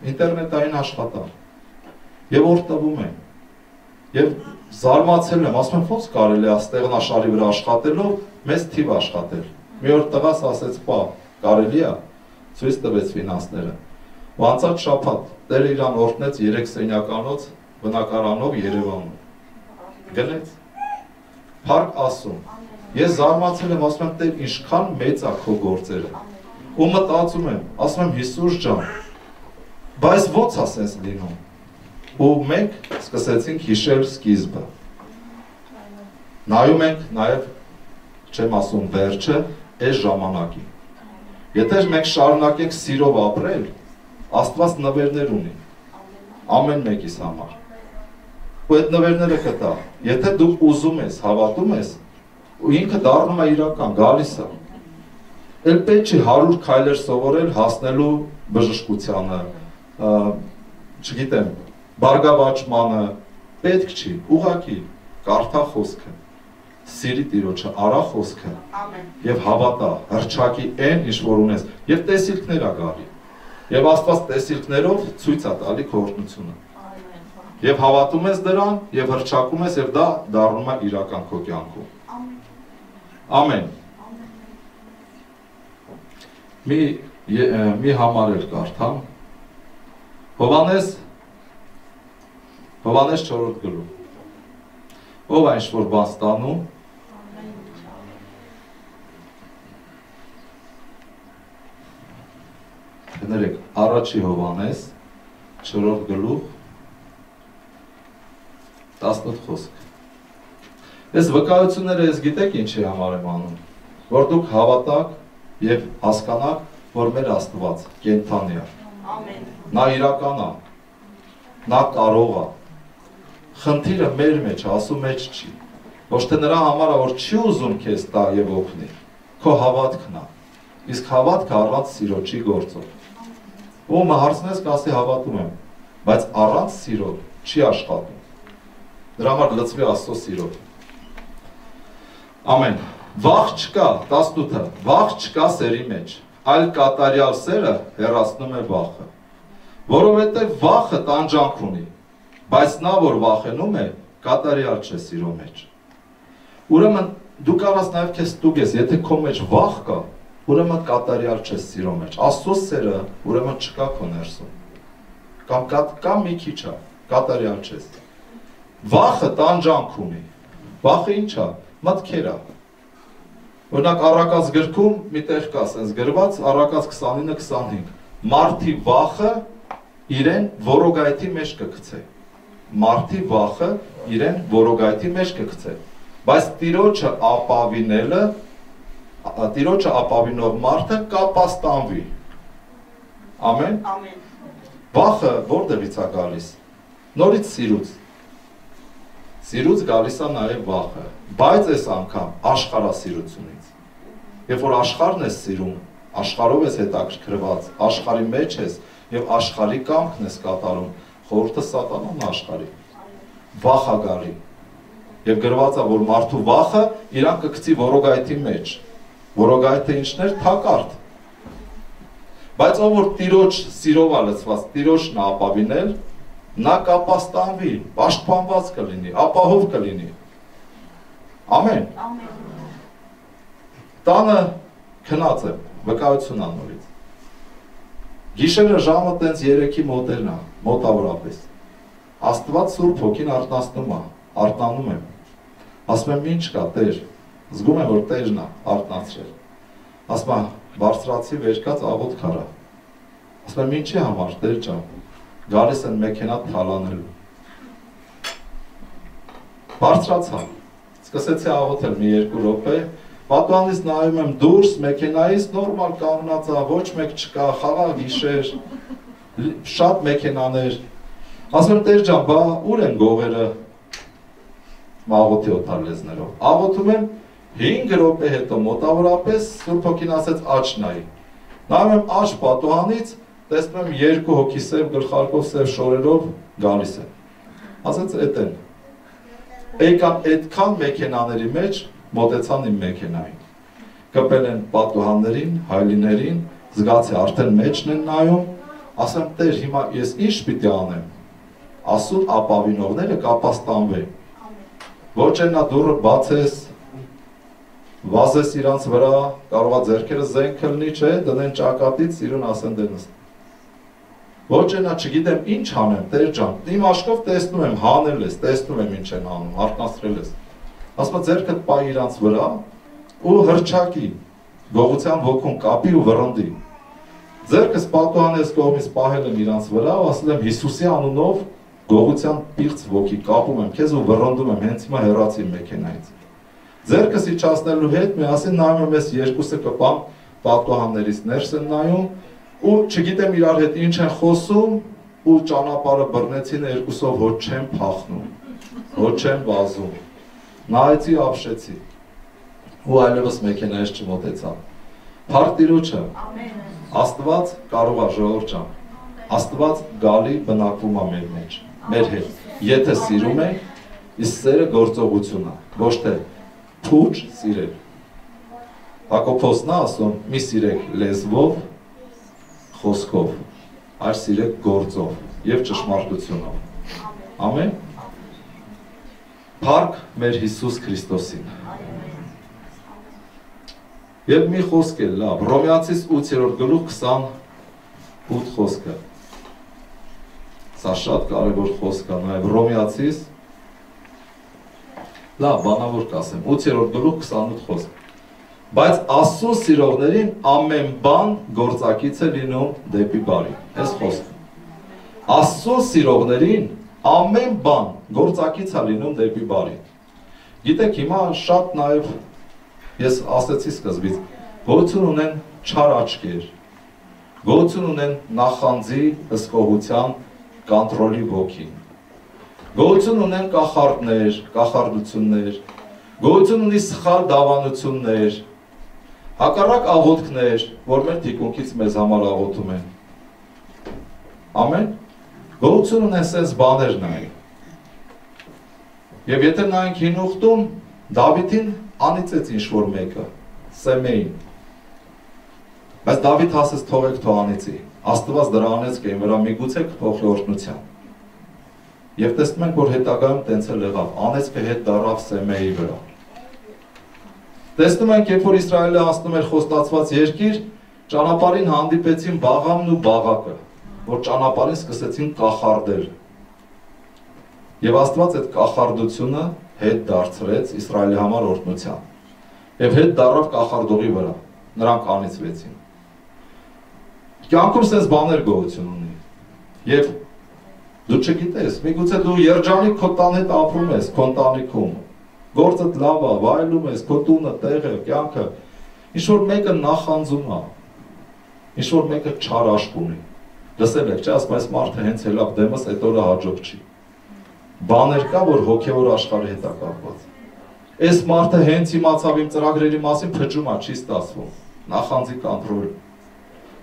ինտերնետային աշխատանք եւ որ տվում են։ Եվ զարմացել եմ, ասում եմ, ո՞նց կարելի է աստեղն աշխարհի վրա աշխատելով մեծ թիվ աշխատել։ Մի օր տղաս ասեց, «Պա, կարելի է»։ Ցույց տվեց ֆինանսները։ Ու անցած շաբաթ Տերը իրան օրհնեց 3 սենյականոց բնակարանով Երևանում։ Գնեց։ Փառք ասում։ Ես զարմացել եմ, ասում եմ, Տեր, ինչքան մեծ է քո գործերը ու մտածում եմ, ասում եմ Հիսուս ջան, բայց ո՞նց է սենց լինում։ Ու մենք սկսեցինք հիշել սկիզբը։ Նայում ենք նաև չեմ ասում վերջը, այս ժամանակի։ Եթե մենք շարունակենք սիրով ապրել, Աստված նվերներ ունի։ Ամեն մեկիս համար։ Ու այդ նվերները կտա։ Եթե դու ուզում ես, հավատում ես, ու ինքը դառնում է իրական, գալիս է Էլ պետք չի 100 քայլեր սովորել հասնելու բժշկությանը, չգիտեմ, բարգավաճմանը, պետք չի, ուղակի կարդա խոսքը, սիրի Տիրոջը, արա խոսքը եւ հավատա, հրճակի այն, ինչ որ ունես, եւ տեսիլքներ ա գալի։ Եվ Աստված տեսիլքներով ցույց է տալի քո օրհնությունը։ Եվ հավատում ես դրան, եւ հրճակում ես, եւ դա դառնում է իրական քո կյանքում։ Ամեն մի համար էր կարդամ Հովանես Հովանես 4-րդ գլուխ Ով այն որ բան ստանում Կներեք, առաջի Հովանես 4-րդ գլուխ 18 խոսք Այս վկայությունները ես գիտեք ինչի համար եմ անում, որ դուք հավատաք եւ հասկանանք, որ մեր Աստված կենթանի է։ Ամեն։ Նա իրական է։ Նա կարող է։ Խնդիրը մեր մեջ, ասու մեջ չի։ Ոչ թե նրա համար որ չի ուզում քեզ տա եւ օգնի։ Քո հավատքն է։ Իսկ հավատքը առանց սիրո չի գործում։ Ո՞ւմ հարցնես կասի հավատում եմ, բայց առանց սիրո չի աշխատում։ Դրա համար լծվի Աստծո սիրով։ Ամեն։ Վախ չկա, 18-ը։ Վախ չկա սերի մեջ, այլ կատարյալ սերը հեռացնում է վախը։ Որովհետև վախը տանջանք ունի, բայց նա որ վախենում է, կատարյալ չէ սիրո մեջ։ Ուրեմն դու կարաս նաև քեզ ստուգես, եթե քո մեջ վախ կա, ուրեմն կատարյալ չես սիրո մեջ։ Աստծո սերը ուրեմն չկա քո ներսում։ Կամ կա, կամ մի քիչ է, կատարյալ չես։ Վախը տանջանք ունի։ Վախը ի՞նչ է։ Մտքեր է։ Օրինակ առակած գրքում մի տեղ կա, ասես գրված առակած 29-25։ Մարտի վախը իրեն որոգայթի մեջ կգցե։ Մարտի վախը իրեն որոգայթի մեջ կգցե։ Բայց տիրոջը ապավինելը տիրոջը ապավինող մարդը կապաստանվի։ Ամեն։ Ամեն։ Վախը որտեղից է գալիս։ Նորից սիրուց։ Սիրուց գալիս է նաև վախը, բայց այս անգամ աշխարհասիրությունից։ Երբ որ աշխարհն ես սիրում, աշխարհով ես հետաքրքրված, աշխարհի մեջ ես եւ աշխարհի կամքն ես կատարում, խորհուրդը սատանան աշխարհի։ Վախ է գալի։ Եվ գրված է, որ մարդու վախը իրան կգցի որոգայթի մեջ։ Որոգայթը ինչն էր թակարդ։ Բայց ով որ տիրոջ սիրով է լցված, տիրոջն ապավինել, նա կապաստանվի, պաշտպանված կլինի, ապահով կլինի։ Ամեն։ Ամեն։ Տանը քնած է, վկայություն անորից։ Գիշերը ժամը տենց 3-ի մոտերն է, մոտավորապես։ Աստված Սուրբ Հոգին արտնասնում է, արտնանում եմ։ Ասում եմ, ինչ կա, Տեր։ Զգում եմ, որ Տերն է արտնացրել։ Ասում եմ, բարձրացի վերկած աղոտ քարա։ Ասում եմ, ինչի համար, Տեր ջան։ Գալիս են մեքենա թալանելու։ Բարձրացա։ Սկսեցի աղոթել մի երկու րոպե, Պատուանից նայում եմ դուրս մեքենայից նորմալ կանգնած է, ոչ մեկ չկա, խաղաղ գիշեր, շատ մեքենաներ։ Ասում եմ Տեր ջան, բա ուր են գողերը։ Մաղոթի օտարլեզներով։ Աղոթում եմ 5 րոպե հետո մոտավորապես Սուրբ Հոգին ասեց աչ նայի։ Նայում եմ աչ պատուհանից, տեսնում եմ երկու հոգի սև գլխարկով սև շորերով գալիս են։ Ասեց էդ են։ Եկան այդքան մեքենաների մեջ մոտեցան իմ մեքենային։ Կպել են պատուհաններին, հայլիներին, զգացի արդեն մեջն են նայում, ասեմ Տեր, հիմա ես ինչ պիտի անեմ։ Ասուն ապավինողները կապաստանվեն։ Ոչ են նա դուրը բացես, վազես իրանց վրա, կարողա ձերքերը զենք կլնի, չէ, դնեն ճակատից, իրուն ասեն դենս։ Ոչ ենա չգիտեմ ինչ անեմ, Տեր ջան, իմ աշկով տեսնում եմ, հանել ես, տեսնում եմ ինչ են անում, արտնաստրել ես։ Ասма ձերքդ պայ իրանց վրա ու հրճակի, գողության ոգուն կապի ու վռնդի։ Ձերքս պատուհանես կողմից պահել եմ իրանց վրա ու ասել եմ Հիսուսի անունով գողության պիղծ ոգի կապում եմ քեզ ու վռնդում եմ, հենց հիմա հեռացի մեքենայից։ Ձերքս իջացնելու հետ միասին նայում եմ ես երկուսը կպան պատուհաններից ներս են նայում ու չգիտեմ իրար հետ ինչ են խոսում ու ճանապարհը բռնեցին երկուսով ոչ չեն փախնում ոչ չեն վազում նայեցի ապշեցի ու այլևս մեքենայից չմոտեցա Փառք Տիրոջը Ամեն։ Աստված կարող է ժողովուրդ ջան Աստված գալի բնակվում է մեր մեջ մեր հետ եթե սիրում ենք իսկ սերը գործողություն է ոչ թե փուչ սիրել Հակոբոսն ասում մի սիրեք լեզվով խոսքով, այլ սիրեք գործով եւ ճշմարտությունով։ Ամեն։ Փառք մեր Հիսուս Քրիստոսին։ Եվ մի խոսք է լավ, Հռոմեացիս 8-րդ գլուխ 28 խոսքը։ Սա շատ կարևոր խոսք է, նաև Հռոմեացիս Լավ, բանավոր կասեմ, 8-րդ գլուխ 28 խոսք։ Բայց Աստծո սիրողներին ամեն բան գործակից է լինում դեպի բարի։ Այս խոսքը։ Աստծո սիրողներին ամեն բան գործակից է լինում դեպի բարի։ Գիտեք, հիմա շատ նաև ես ասեցի սկզբից, գոյություն ունեն չար աչքեր։ Գոհություն ունեն նախանձի, հսկողության, կոնտրոլի ոգին։ Գոհություն ունեն կախարդներ, կախարդություններ։ Գոհություն ունի սխալ դավանություններ, հակառակ աղոթքներ, որ մեր թիկունքից մեզ համար աղոթում են։ Ամեն։ Գոհություն ունեն sense բաներ նայ։ Եվ եթե նայենք հին ուխտում Դավիթին անիծեց ինչ որ մեկը, Սեմեին։ Բայց Դավիթ ասեց թողեք թող անիծի։ Աստված դրա անեց կեն վրա միգուցե կփոխի օրհնության։ Եվ տեսնում ենք, որ հետագայում տենց էլ եղավ, անեծքը հետ դարավ Սեմեի վրա։ Տեսնում ենք, երբ որ Իսրայելը անցնում էր խոստացված երկիր, ճանապարհին հանդիպեցին Բաղամն ու Բաղակը, որ ճանապարհին սկսեցին կախարդել։ Եվ Աստված այդ կախարդությունը հետ դարձրեց Իսրայելի համար օրհնության։ Եվ հետ դարավ կախարդողի վրա։ Նրանք անիծվեցին։ Կյանքում sense բաներ գոհություն ունի։ Եվ դու չգիտես, միգուցե դու երջանիկ քո տան հետ ապրում ես, քո ընտանիքում, գործդ լավ է, վայելում ես, քո տունը, տեղը, կյանքը, ինչ որ մեկը նախանձում է, ինչ որ մեկը չար աշկ ունի։ Լսել եք, չէ՞, ասում այս մարդը հենց հելա դեմս այդ օրը հաջող չի։ Բաներ կա, որ հոգևոր աշխարհի հետ է կապված։ Այս մարդը հենց իմացավ իմ ծրագրերի մասին փճում է, չի ստացվում։ Նախանձի կոնտրոլ,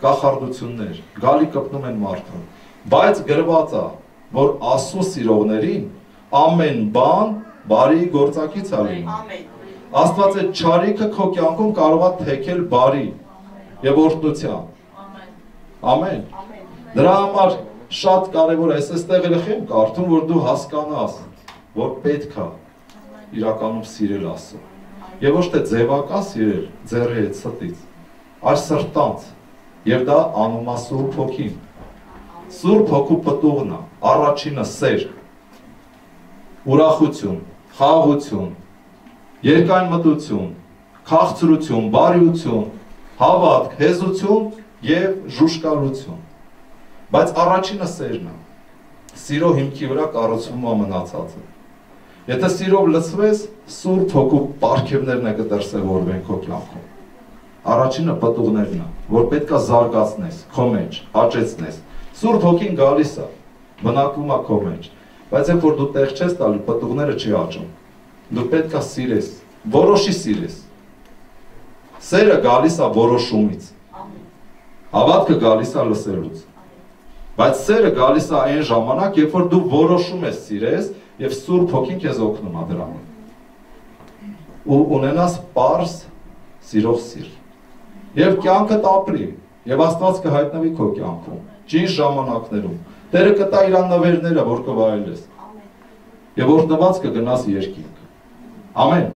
կախարդություններ, գալի կպնում են մարդուն։ Բայց գրված է, որ Աստծո սիրողներին ամեն բան բարի գործակից է լինում։ Աստված այդ ճարիքը քո կյանքում կարող է թեքել բարի եւ օրհնության։ Ամեն։ Ամեն։ Դրա համար շատ կարևոր է, այստեղ էլ եմ կարդում, որ դու հասկանաս, որ պետք է իրականում սիրել Աստծո։ Եվ ոչ թե ձևակա սիրել ձեռի հետ ստից, այլ սրտանց։ Եվ դա անում է Սուրբ Հոգին։ Սուրբ Հոգու պտուղն է, առաջինը սեր, ուրախություն, խաղաղություն, երկայնմտություն, քաղցրություն, բարիություն, հավատք, հեզություն եւ ժուշկալություն։ Բայց առաջինը սերն է։ Սիրո հիմքի վրա կառուցվում է մնացածը։ Եթե սիրով լցվես, Սուրբ Հոգու պարգևներն է կդրսևորվեն քո կյանքում։ Առաջինը պտուղներն է, որ պետքա զարգացնես քո մեջ, հաճեցնես։ Սուրբ Հոգին գալիս է, բնակվում է քո մեջ, բայց երբ որ դու տեղ չես տալու, պտուղները չի աճում։ Դու պետքա սիրես, որոշի սիրես։ Սերը գալիս է որոշումից։ Ամեն։ Հավատքը գալիս է լսելուց։ Բայց սերը գալիս է այն ժամանակ, երբ որ դու որոշում ես սիրես եւ Սուրբ Հոգին քեզ օգնում է դրանում։ Ու ունենաս པարս սիրող սիրտ։ Եվ կյանքը ապրի, եւ Աստված կհայտնվի քո կյանքում, ճիշտ ժամանակներում։ Տերը կտա իր նվերները, որ կվայելես։ Ամեն։ Եվ օրհնված կգնաս երկինք։ Ամեն։